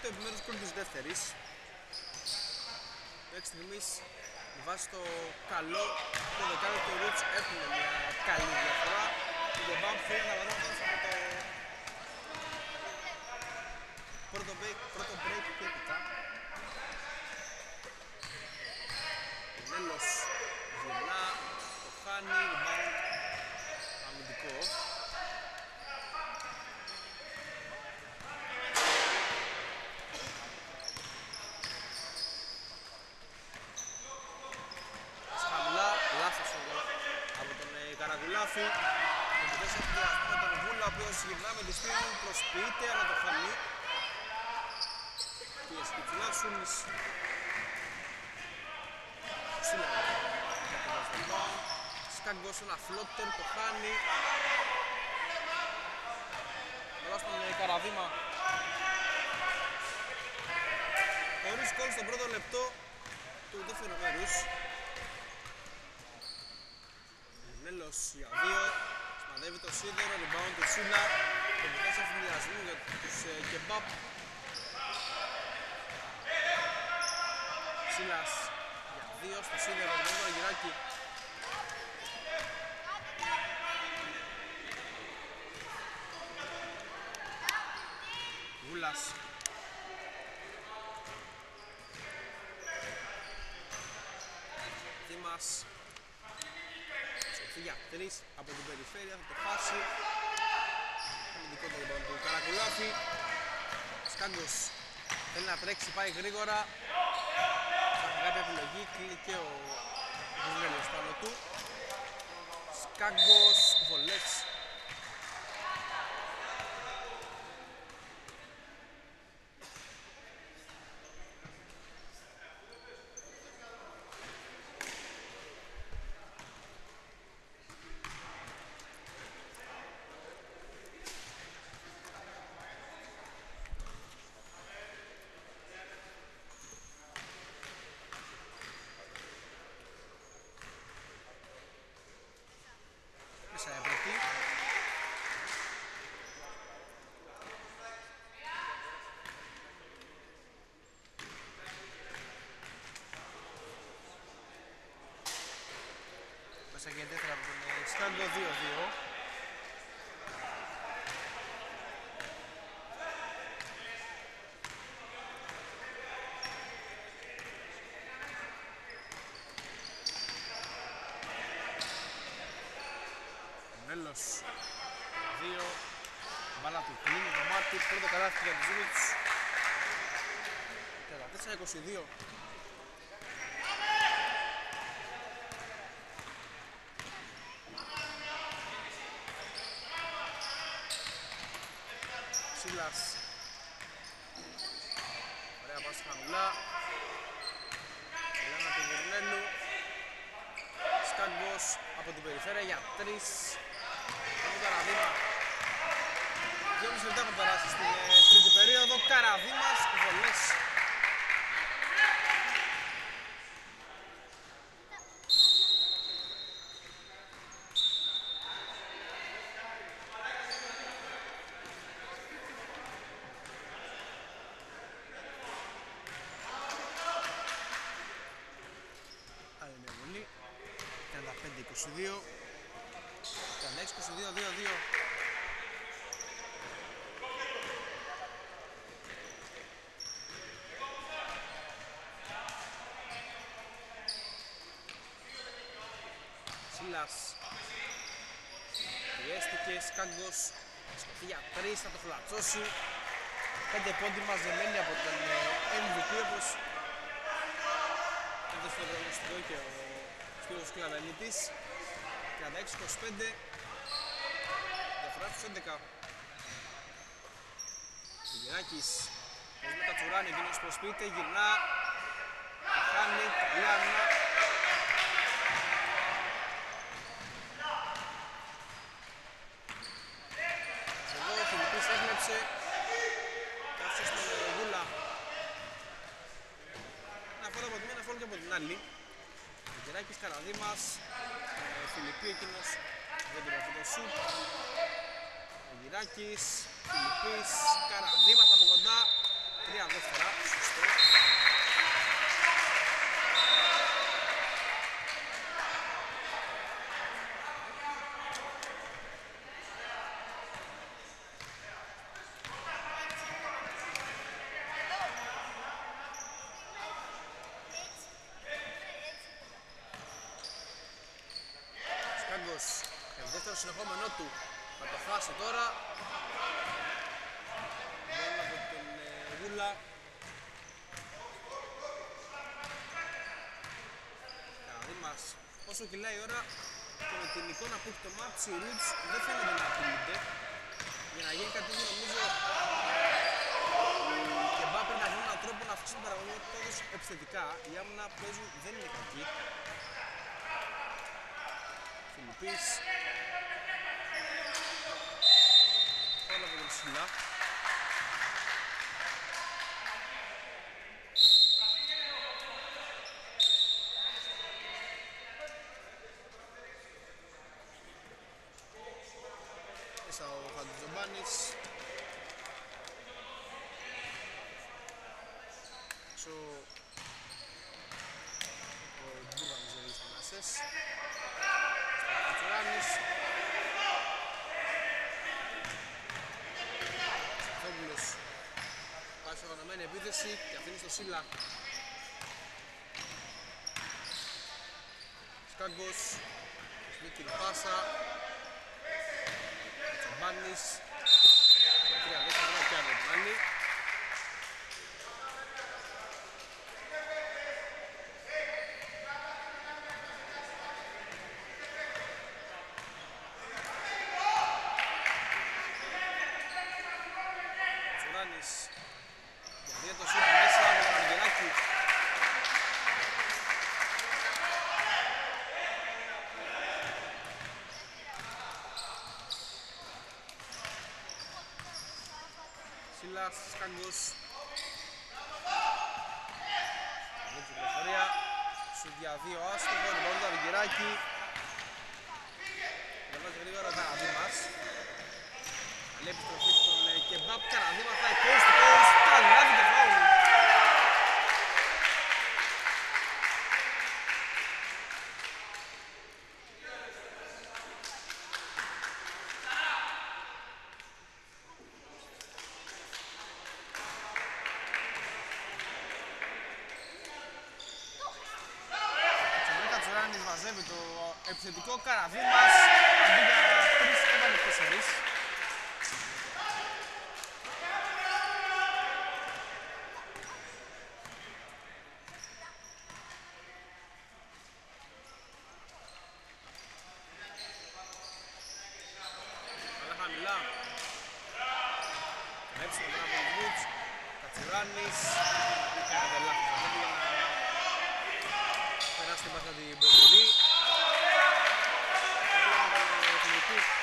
Το επιμέρους κόλ της δεύτερης. Μέχρι στιγμής με βάση το καλό το δεκάδο του Roots έχουν μια καλή διαφορά. Και το Bump θέλει να βαθμό από το πρώτο break, πρώτο break και έπειτα ο Νέλος γυρνά, το χάνει, rebound αμυντικό Πας χαμηλά, λάθος εδώ από τον ε, Καραγουλάφη και μετά σε αυτιασμό με τον Βούλα ο οποίος γυρνά με τη σπίτι προσποιείται αλλά το χάνει και η Σκυψουλά Σούλης Σούλα για το δεύτερο Σκάγκος ένα φλότερ, το χάνει. Τώρα στον ε, Καραβήμα Χωρίς κόλ στο πρώτο λεπτό του δεύτερου μέρους Νέλος για δύο Σπανδεύει το σίδερο, rebound του Σίλα και μετά σε φιλιασμού για τους ε, κεμπάπ. Σίλας για δύο στο σίδερο, rebound του Αργυράκη Γούλας. Δήμας. Σοφή για τρεις από την περιφέρεια θα το χάσει. Αμυντικό το λοιπόν του Καρακουλάφη Σκάγκος θέλει να τρέξει, πάει γρήγορα. Θα έχει κάποια επιλογή, κλείνει και ο Γουλέλος πάνω του. Σκάγκος, βολές μέσα έπρεπε. Μέσα και δεύτερα από τον ε, Σκάντο 2-2. Μέλος 2 Μπάλα του κλείνει το μάτι. Πρώτο καλάθι για τους Roots 14-22 Σίλας Ωραία πάση χαμηλά Ελένα του Γουρνέλου Σκάγκος από την περιφέρεια για τρεις από τον Καραδίμα. Δυόμιση λεπτά θα περάσει στην ε, τρίτη περίοδο. Καραδίμας, βολές. Άλλη μια βολή. 35-22. 36-22, 2-2. Σίλας Πιέστηκε, Σκάγκος Σκοφή για τρεις, θα το φλατσώσει. Πέντε πόντι μαζεμένοι από τον ε, MVP όπως έδωσε το προγνωστικό και ο Σπύρος Κλαβενίτης 36-25 διαφορά στους 11 Σιγηράκης παίζει με Κατσουράνη, εκείνος προσποιείται, γυρνά. Το χάνει, καλή άμυνα Εδώ ο Φιλιππής έγνεψε και άφησε στον ε, Γούλα ένα φόλο από τη μία, ένα φόλο και από την άλλη Γεράκης Καραδίμας, ε, Φιλιππή εκείνος Δεν πήρε αυτό το σουτ. Ο Γυράκης, Φιλιππής, καραδίματα από κοντά. Τρία δεύτερα, σωστό. Σκάγκος, για το δεύτερο συνεχόμενό του. Θα το χάσει τώρα. Μόνο από τον ε, Γούλα. Καραδίμας, όσο κυλάει η ώρα και με την εικόνα που έχει το μάτς, οι Roots δεν φαίνονται να απειλούνται. Για να γίνει κάτι τέτοιο νομίζω οι Κεμπά πρέπει να βρουν έναν τρόπο να αυξήσουν την παραγωγικότητα τους επιθετικά. Η άμυνα που παίζουν δεν είναι κακή. Φιλιππής. Όλα από τον Σιλά. Μέσα ο Χαντζομπάνης. Έξω ο Μπούρβανης δεν είχε ανάσες. Κατσουράνης. Σταθόπουλος. Πάει σε οργανωμένη επίθεση και αφήνει στο Σίλα. Σκάγκος. Σμίκη πάσα. Τσαμπάνης. Τρία δεύτερα και άλλο την άλλη. Τσουράνης για το σούτ μέσα με τον Αργυράκη. Σίλας, Σκάγκος. Καλή κυκλοφορία. Σουτ για δύο άστοχο, την πάρουν το Αργυράκη. Δεν βάζει γρήγορα τα μας. Καλή επιστροφή στον ε, Κεμπάπ Καραδίμα πάει post to post. Τα λάβει το φάουλ. Τσομπρί Κατσουράνης μαζεύει το επιθετικό Καραδίμας αντί για τρεις έβαλε τέσσερις. Αλλά χαμηλά. Έτσι με τον Απολβούτς, Κατσουράνης, κάνατε λάθος αυτό για να περάσει την πάσα την Ποντελή. Έλα με τον Φιλιππή.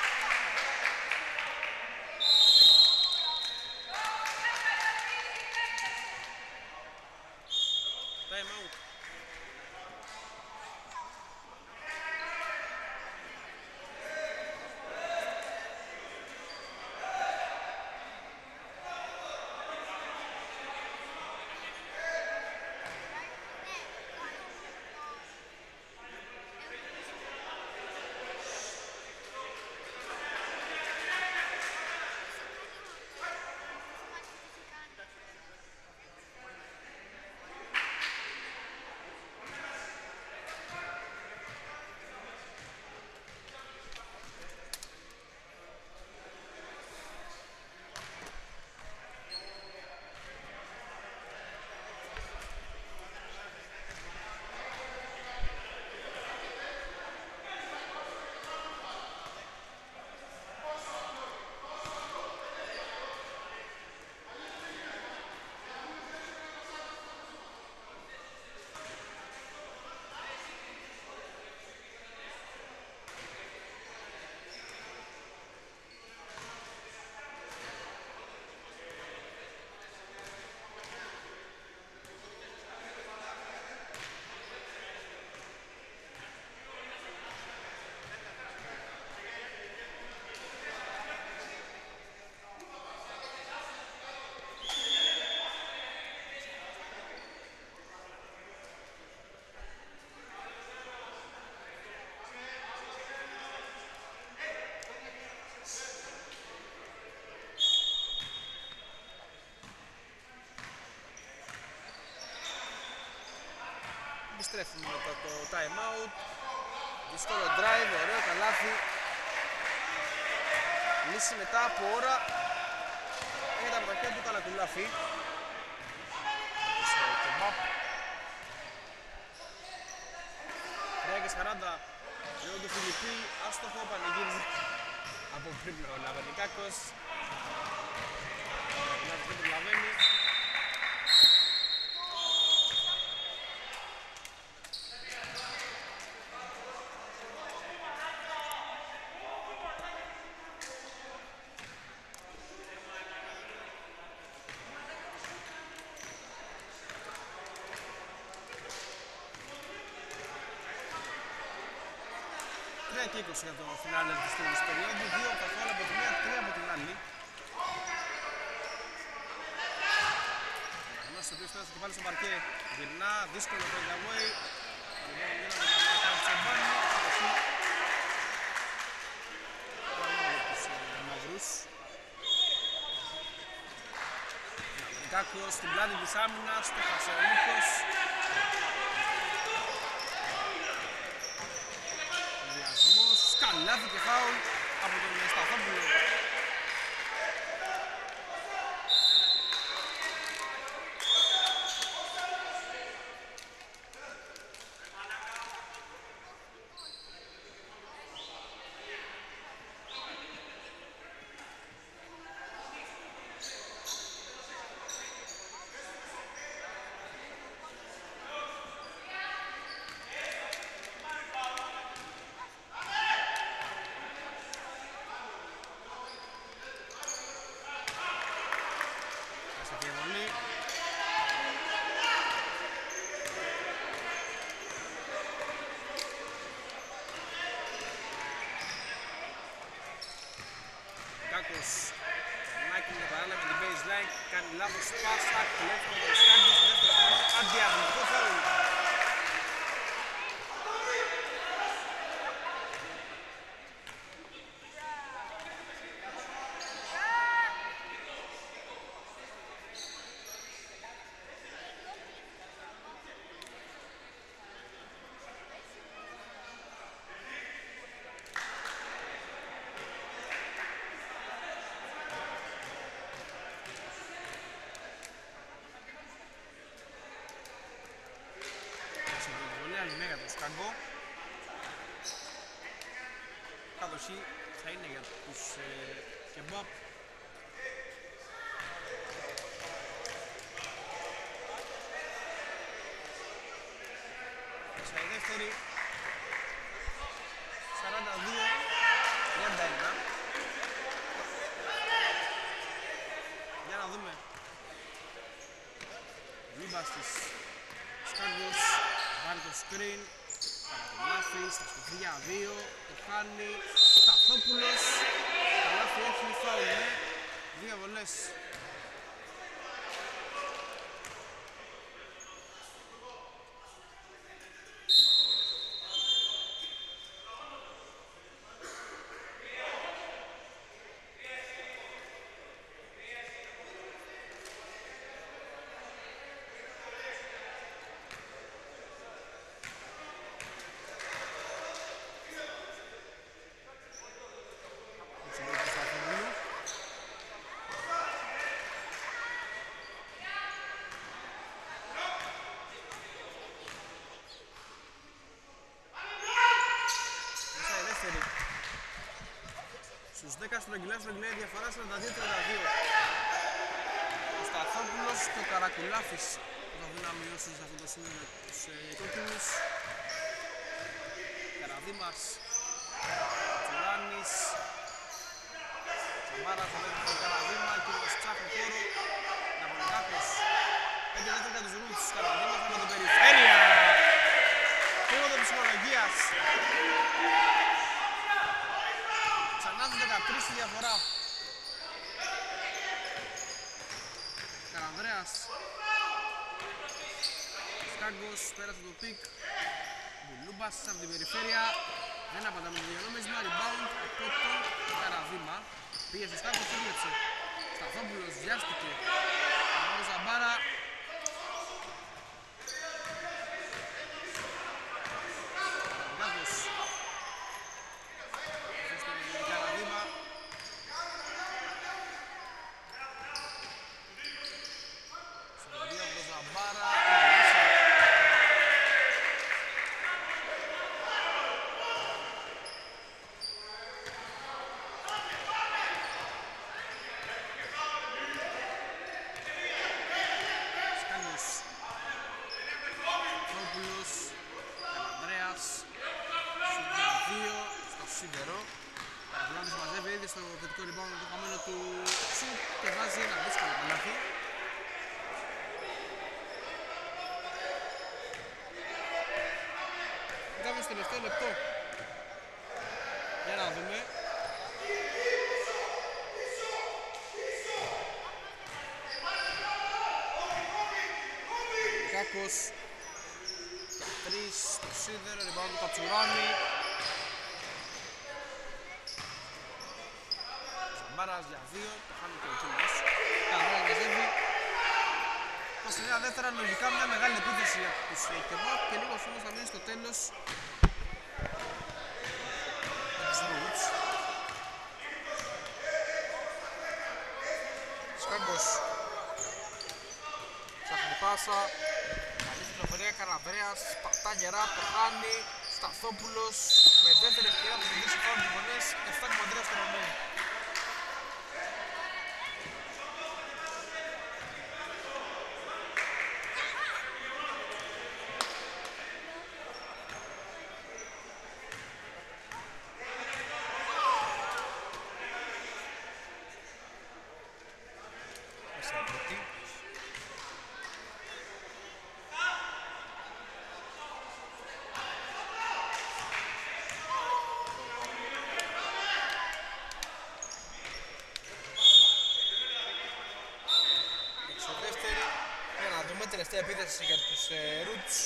Επιστρέφουμε μετά το time out. Δύσκολο drive, ωραίο καλάθι. Λύση μετά από ώρα. Έχετε από τα χέρια του καλακουλάφι. Στο κεμπάπ. 3 και 40. Λέω του Φιλιππί, άστοχο, πανηγύριζε από πριν ο Λαβενικάκος. Ο δεν προλαβαίνει. Τρία και 20 για το φινάλε της τρίτης περίοδου. Δύο καθόλου από τη μία, τρία από την άλλη. Ένας ο οποίος τώρα στο κεφάλι στο παρκέ γυρνά, δύσκολο το away. Λοιπόν, για να μην κάνει τσαμπάνι. Κατοχή. Καλό για τους ε, μαυρούς. Κάκος στην πλάτη της άμυνας, το χάσε ο Νίκος. Διασμός, καλάθι και φάουλ από τον Σταθόπουλο. Μέσα και βολή. Κάκος Νάκη με παράλληλα με την baseline κάνει λάθος πάσα κλέφει με τον Σκάγκος στο δεύτερο χρόνο αντιαθλητικό φάουλ σε πολύ άλλη μέγα του Σκάγκο Κάδοσή θα είναι για τους ε, κεμπάπ Μέσα η δεύτερη 42 31 Για να δούμε. Λίμπας της Σκάγκος Βάλει το screen Καραπολάφη στα σκοφιά 2 Το χάνει Σταθόπουλος Καλάθι έχει φάουλ ναι Δύο βολές Έτσι μπορεί το Σταθόπουλο Μέσα η δεύτερη Στους 10 στρογγυλά στρογγυλά η διαφορά 42-32 Ο Σταθόπουλος και ο Καρακουλάφης θα δουν να μειώσουν σε αυτό το σημείο με τους ε, κόκκινους. Καραδίμας Τσουράνης Τσαμπάρα θα λέει το Καραδίμα και ο ψάχνει χώρο Ναπολιτάκος 5 δεύτερα για τους ρούτς Καραδίμας θα με την περιφέρεια. Πόδο ψυχολογίας Ξανά τους 13 στη διαφορά. Καρανδρέας Σκάγκος πέρασε το πικ. Μπουλούμπας από την περιφέρεια. Δεν απαντάμε το διανόμισμα, rebound από τον Καραδίμα Πήγε στο Σκάγκος, έβλεψε. Σταθόπουλος, βιάστηκε Ανάμεσα Ζαμπάρα τελευταίο λεπτό. Για να δούμε. Κάκος. Τρεις, το σίδερο, rebound του Κατσουράνη. Ζαμπάρας για δύο, το χάνει και ο Κίλος. Καλά, μαζεύει. Τα τελευταία δεύτερα λογικά μια μεγάλη επίθεση για τους ε, Kebab και λίγο όμως θα μείνει στο τέλος για τους Roots. Σκάμπος ψάχνει πάσα καλή κυκλοφορία Καραβρέας πατά γερά, το χάνει Σταθόπουλος με δεύτερη ευκαιρία που δημιουργήσει πάνω τις γωνίες 7,3 στο ρομμένο Μέσα η πρώτη. Έξω δεύτερη. Για να δούμε τελευταία επίθεση για τους ε, Roots.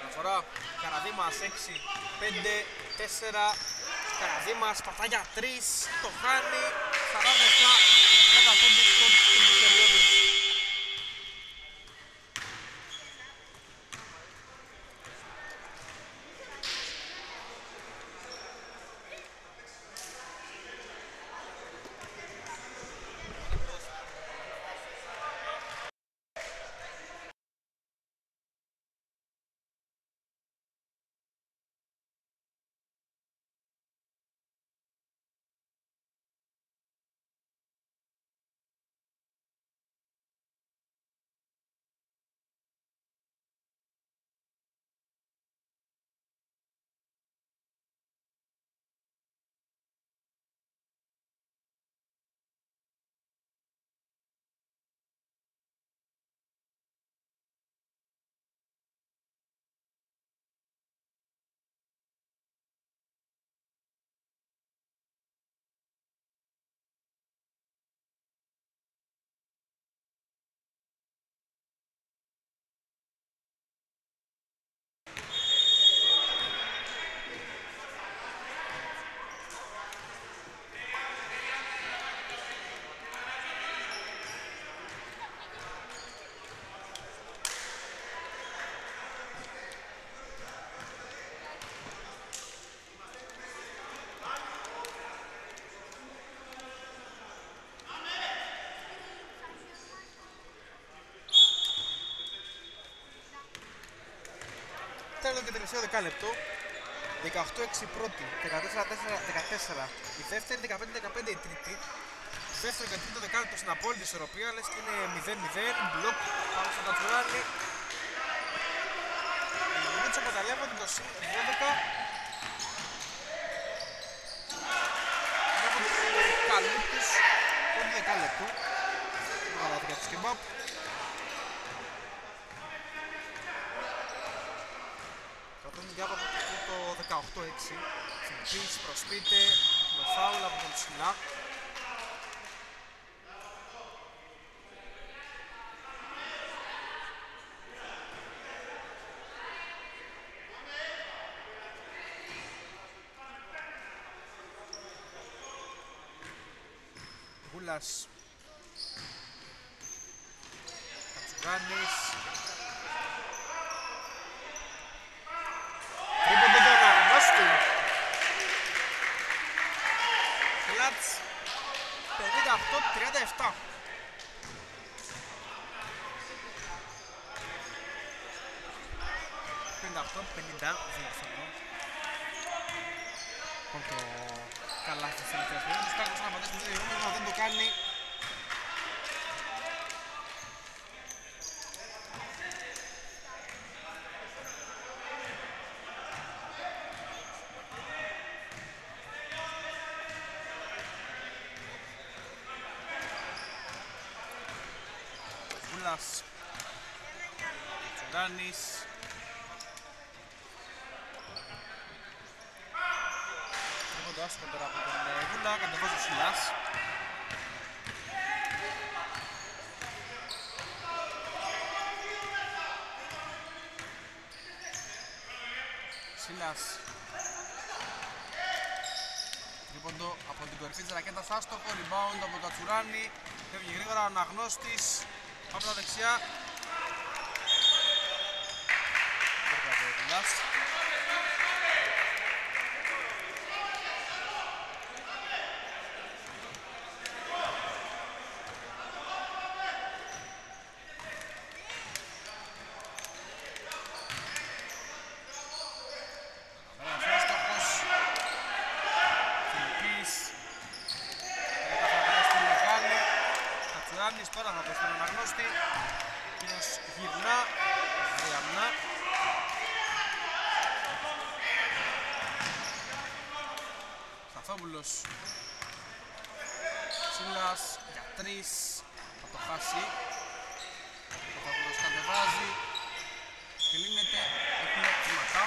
Αναφορά Καραδίμας 6, 5, 4 Καραδίμας πατά για 3 Το χάνει. 47 15 σκορ στην περίοδο Τέταρτο και τελευταίο δεκάλεπτο 18-6 η πρώτη, 14-14 η δεύτερη, 15-15 η τρίτη Δεύτερο και τρίτο δεκάλεπτο στην απόλυτη ισορροπία, λες και είναι 0-0, μπλοκ πάνω στον Κατσουράνη Οι Ρούτς εκμεταλλεύονται το συν 12 Έχουν τους καλύπτους πρώτο δεκάλεπτο Το καλάθι για τους κεμπάπ Κρατούν για από το 18-6 Συμπτής, προσπίτε, με φάουλ από τον ψηλά. Γούλας Κατσουράνης Τρίποντο για να γνώστου Κλάτς 58-37 58-50 διαφωνώ Λοιπόν το καλά στις τελευταίες περίοδους Κάκος να πατήσει το διηγούμενο δεν το κάνει Γούλας. Τσουράνης. Τρίποντο άστοχο τώρα από τον ε, Γούλα, κατεβάζει ο Σιλάς. Σίλας Τρίποντο από την κορυφή της ρακέτας άστοχο, rebound από τον Κατσουράνη Φεύγει γρήγορα ο Αναγνώστης από τα δεξιά Έρχεται ο Δουλάς Ένας άστοχος Φιλιππής Καταφέρει στη μεγάλη Κατσουράνης τώρα θα δώσει τον αναγνώστη Κύριος γυρνά Γραμνά Σταθόπουλος Σίλας για τρεις Θα το χάσει Σταθόπουλος κατεβάζει Κλείνεται Έχουμε βήματα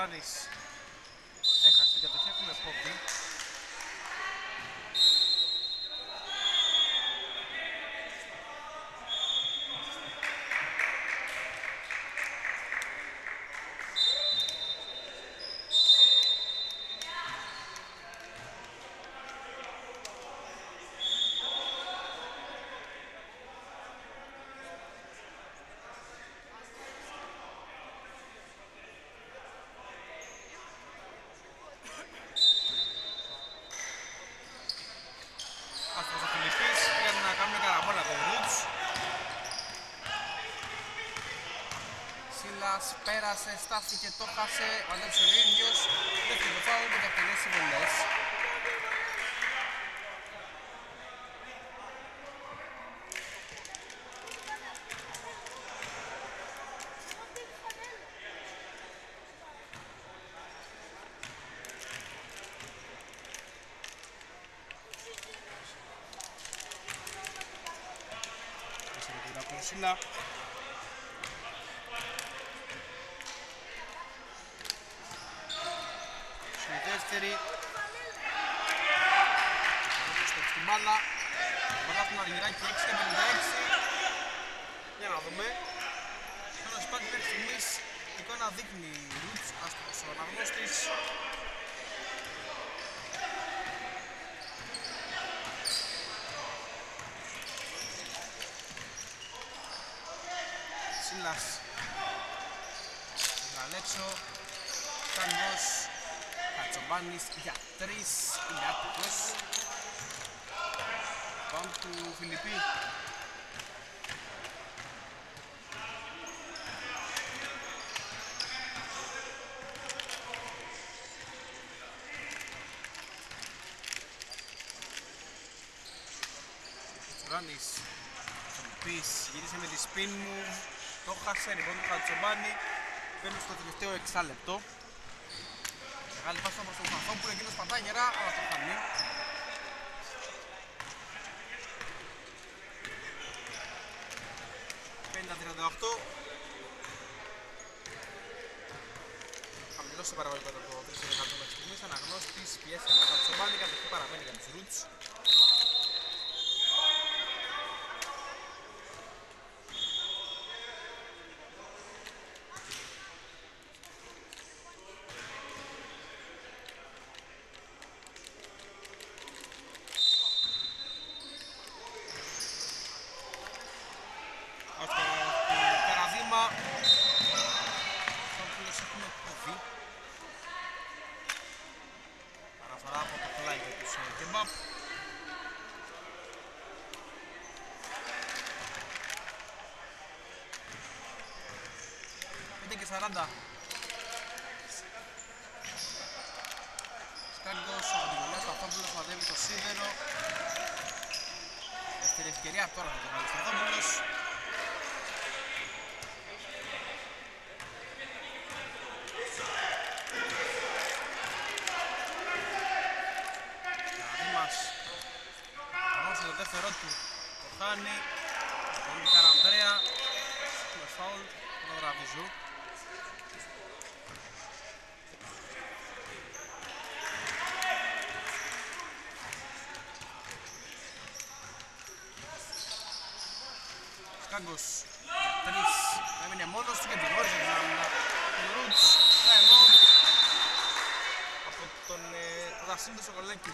Τσουράνης έχασε την κατοχή, έχουμε πόδι. Άστρος ο Φιλιππής πήγαν να κάνουν καραμόλα το Ρούτς. Σίλας πέρασε, στάθηκε, το χάσε, μαζέψε ο ίδιος. Δεύτερο το φάουλ και θα εκτελέσει βολές. Τέσσερα κιλά από τον Σίλα. Στη δεύτερη. Εδώ στο στην μπάλα. Μπάλα στον Αργυράκη 6 και 56. Για να δούμε. Τέλος πάντων μέχρι στιγμής η εικόνα δείχνει Ρούτς, άστοχος ο αναγνώστης. Σίλας Γαλέξο Σάντος Κατσομπάνης για τρεις είναι άτυπος Πάμε του Φιλιππή Ράνης Φιλιππής γύρισε με τη spin move το χάσε, λοιπόν του Χατσομπάνη Παίρνει στο τελευταίο εξάλεπτο Μεγάλη πάσα προς τον Μαθόπουλο, εκείνος πατάει γερά, αλλά το χάνει. Πέντα 38 Χαμηλός σε παραγωγικό το 3 δεκάτο μέχρι στιγμής. Αναγνώστης, πιέσει από τον Χατσομπάνη, κατοχή παραμένει για τους Roots 40. Σκάρντος, ο Αντιγουλιάς Παπόπουλος μαζεύει το σίδερο. Δεύτερη ευκαιρία τώρα με τον Αλεξανδρόπουλος. Το δεύτερό του, το χάνει. Πολύ καραμπρέα, με φάουλ, τον Ραβιζού. Σκάγκος τρεις. Έμεινε μόνος του και την χώρισε τον τον Ρούτς. Time out από τον ε, Δασίλη Σοκολέκη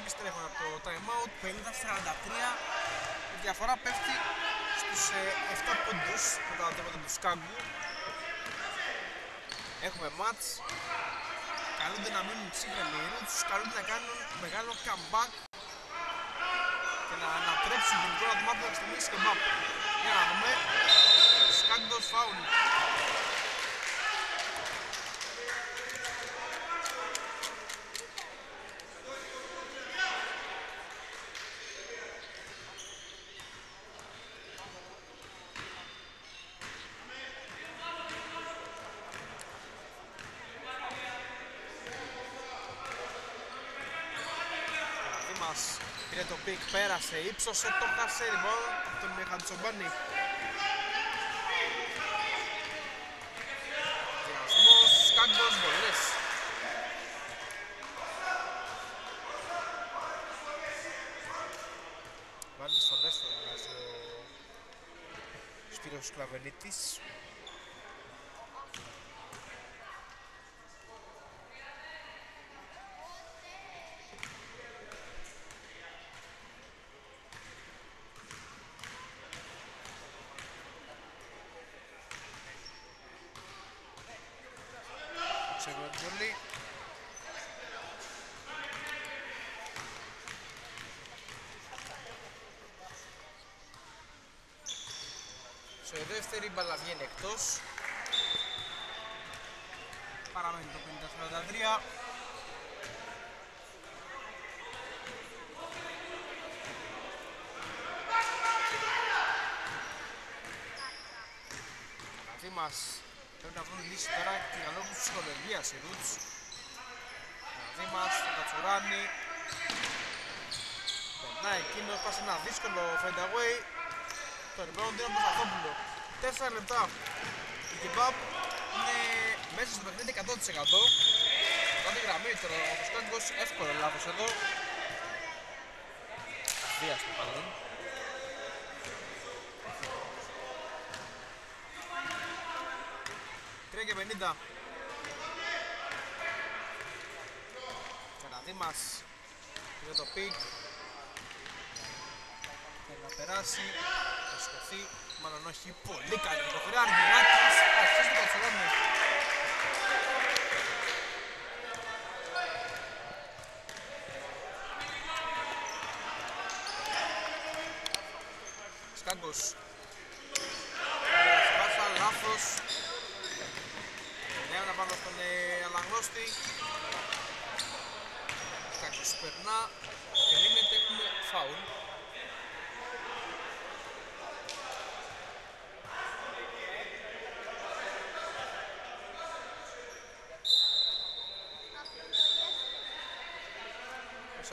Επιστρέφουν από το time out 50-43 η διαφορά πέφτει στους ε, 7 πόντους μετά το τίποτα του Σκάγκου έχουμε μάτς. Καλούνται να μείνουν ψύχρεμοι. Οι Roots καλούνται να κάνουν μεγάλο comeback και να ανατρέψουν την εικόνα του μάτου στη μέση και μπαπ για να δούμε. Σκάγκος φάουλ μας πήρε το πικ, πέρασε, ύψωσε, το χάσε, λοιπόν, από τον Χαντσομπάνη. Διασμός, Σκάγκος, βολές. Βάζει στον έσφαιρο, βγάζει ο Σπύρος Κλαβενίτης. Σε δεύτερη μπαλά βγαίνει εκτός. Παραμένει το 50-43. Αυτή μας πρέπει να βρουν λύση τώρα και για λόγους ψυχολογίας οι Roots. Δηλαδή μας, τον Κατσουράνη. Περνάει εκείνος, πας ένα δύσκολο fade away. Το rebound είναι από τον Παπαδόπουλο. 4 λεπτά. Η Kebab είναι μέσα στο παιχνίδι 100%. Μετά τη γραμμή τώρα ο Φουσκάγκος εύκολο λάθος εδώ. Αβίαστο πάντων. Τρία και 50. Καραδίμας πήρε το pick. Θέλει να περάσει, θα σηκωθεί, μάλλον όχι, πολύ καλή κυκλοφορία. Αργυράκης, αρχίζει το Κατσουράνη. Σκάγκος. Πάσα, λάθος. Νέα να πάνω στον ε, Αλαγνώστη. Σκάγκος περνά. Και λύνεται, έχουμε φάουλ.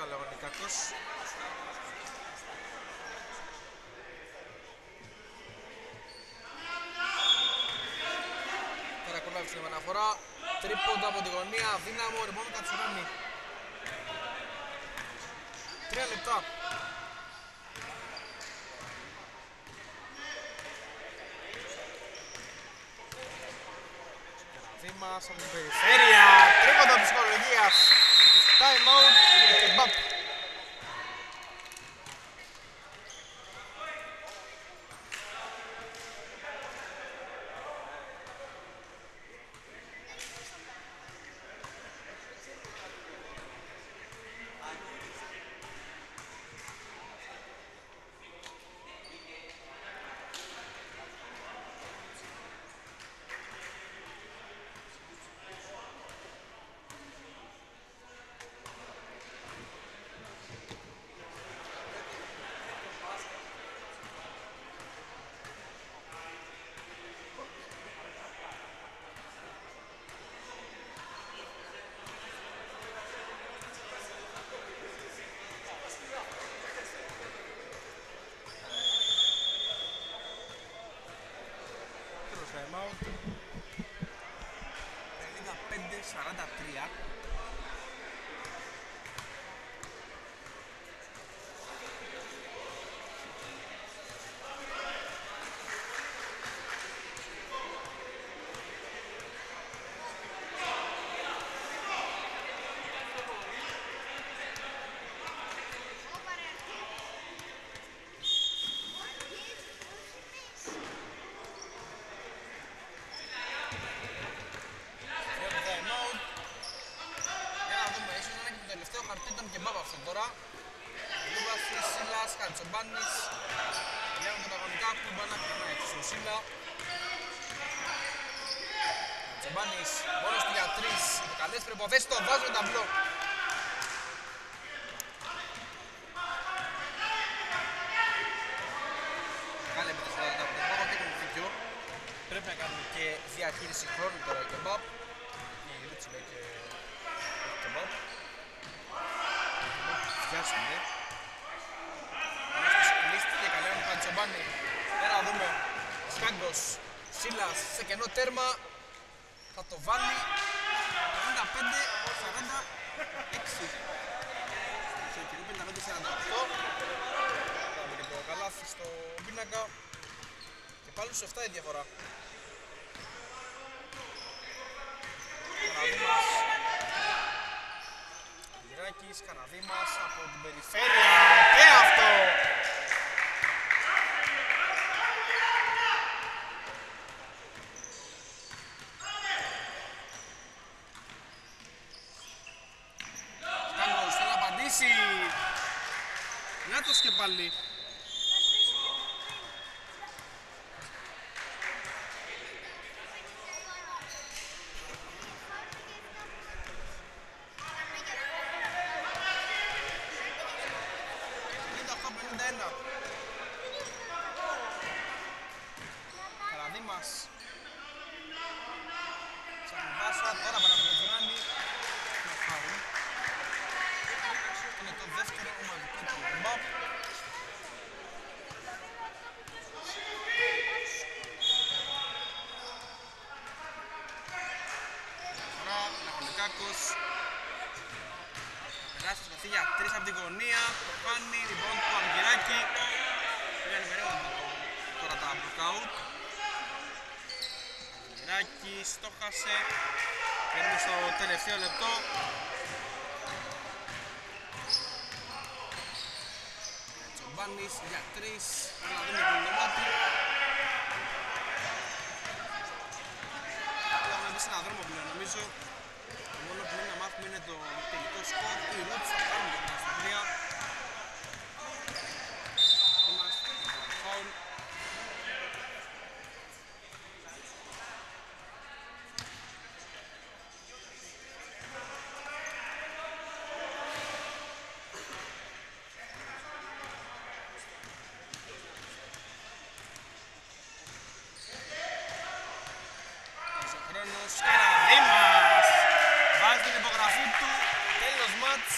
Ο Λαγωνικάκος. Καρακολάβει στην επαναφορά. Τρίποντα από τη γωνία. Δύναμο. Ρεπόνο Κατσουράνη. Τρία λεπτά. Δήμας από την περιφέρεια. Τρίποντα ψυχολογίας. Time out για κεμπάπ. Τέλος time out. 55-43. Πρώτο time out. Για να δούμε, ίσως να είναι και το τελευταίο χαρτί των κεμπάπ αυτό τώρα. Λούβασης, Σίλας, Χαντσομπάνης. Λέμε τον αγωνικά που μπάνα περνάει στον Σίλα. Χαντσομπάνης, μόνος του για τρεις. Με καλές προϋποθέσεις το βάζει με ταμπλό. Μεγάλη επίθεση από τον Πάπα και έχουν δίκιο. Πρέπει να κάνουμε και διαχείριση χρόνου τώρα για κεμπάπ. Η Ρούτσι λέει και κεμπάπ. Φτιάσουμε. Ανάσταση κλείστηκε καλή ο Παντσομπάνη. Για να δούμε. Σκάγκος. Σίλας σε κενό τέρμα. Θα το βάλει. 55-46. Σε καιρό 55-48. Πάμε και το καλάθι στο πίνακα. Και πάλι στους 7 η διαφορά. Καραδίμας. Μυράκης, Καραδίμας από την περιφέρεια. Και αυτό! Σκάγκος, θέλει να απαντήσει. Νάτος και πάλι. Είναι 8-51. Καραδίμας. Ψάχνει πάσα, τώρα παραπληροφοράνει. Με φάουλ. Είναι το δεύτερο ομαδικό του Μπαπ. Φορά, Ναχολικάκος. Περάσει προσπαθεί για τρεις από την γωνία. Το κάνει, λοιπόν του Αργυράκη. Πήγαν ημερεύοντα τώρα τα blockout. Αργυράκης το χάσε. Παίρνει στο τελευταίο λεπτό. Τσομπάνης για τρεις. Πρέπει να δούμε την μάτι. Έχουμε μπει σε έναν δρόμο πλέον νομίζω. Το μόνο που μένει να μάθουμε είναι το τελικό σκορ. Οι Roots θα κάνουν την αστρία. Είμαστε φάουλ. Χρόνος Καραδίμας βάζει την υπογραφή του τέλος μάτς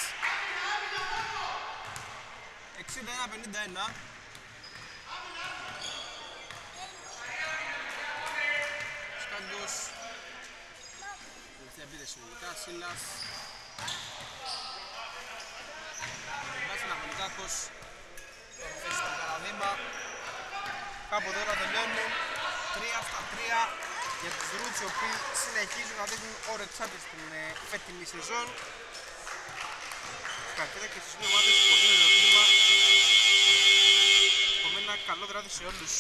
61-51. Σκάντος. Τελευταία επίθεση λογικά. Σίλας. Βάζει Λαγωνικάκος. Έχει θέση στον παραδείγμα. Κάπου τώρα τελειώνουν 3 στα 3 για τους Ρούτς οι οποίοι συνεχίζουν να δείχνουν όρεξάτε στην ε, φετινή σεζόν. Συγχαρητήρια και στις δύο ομάδες πολύ ωραίο κλίμα. Επομένως καλό βράδυ σε όλους.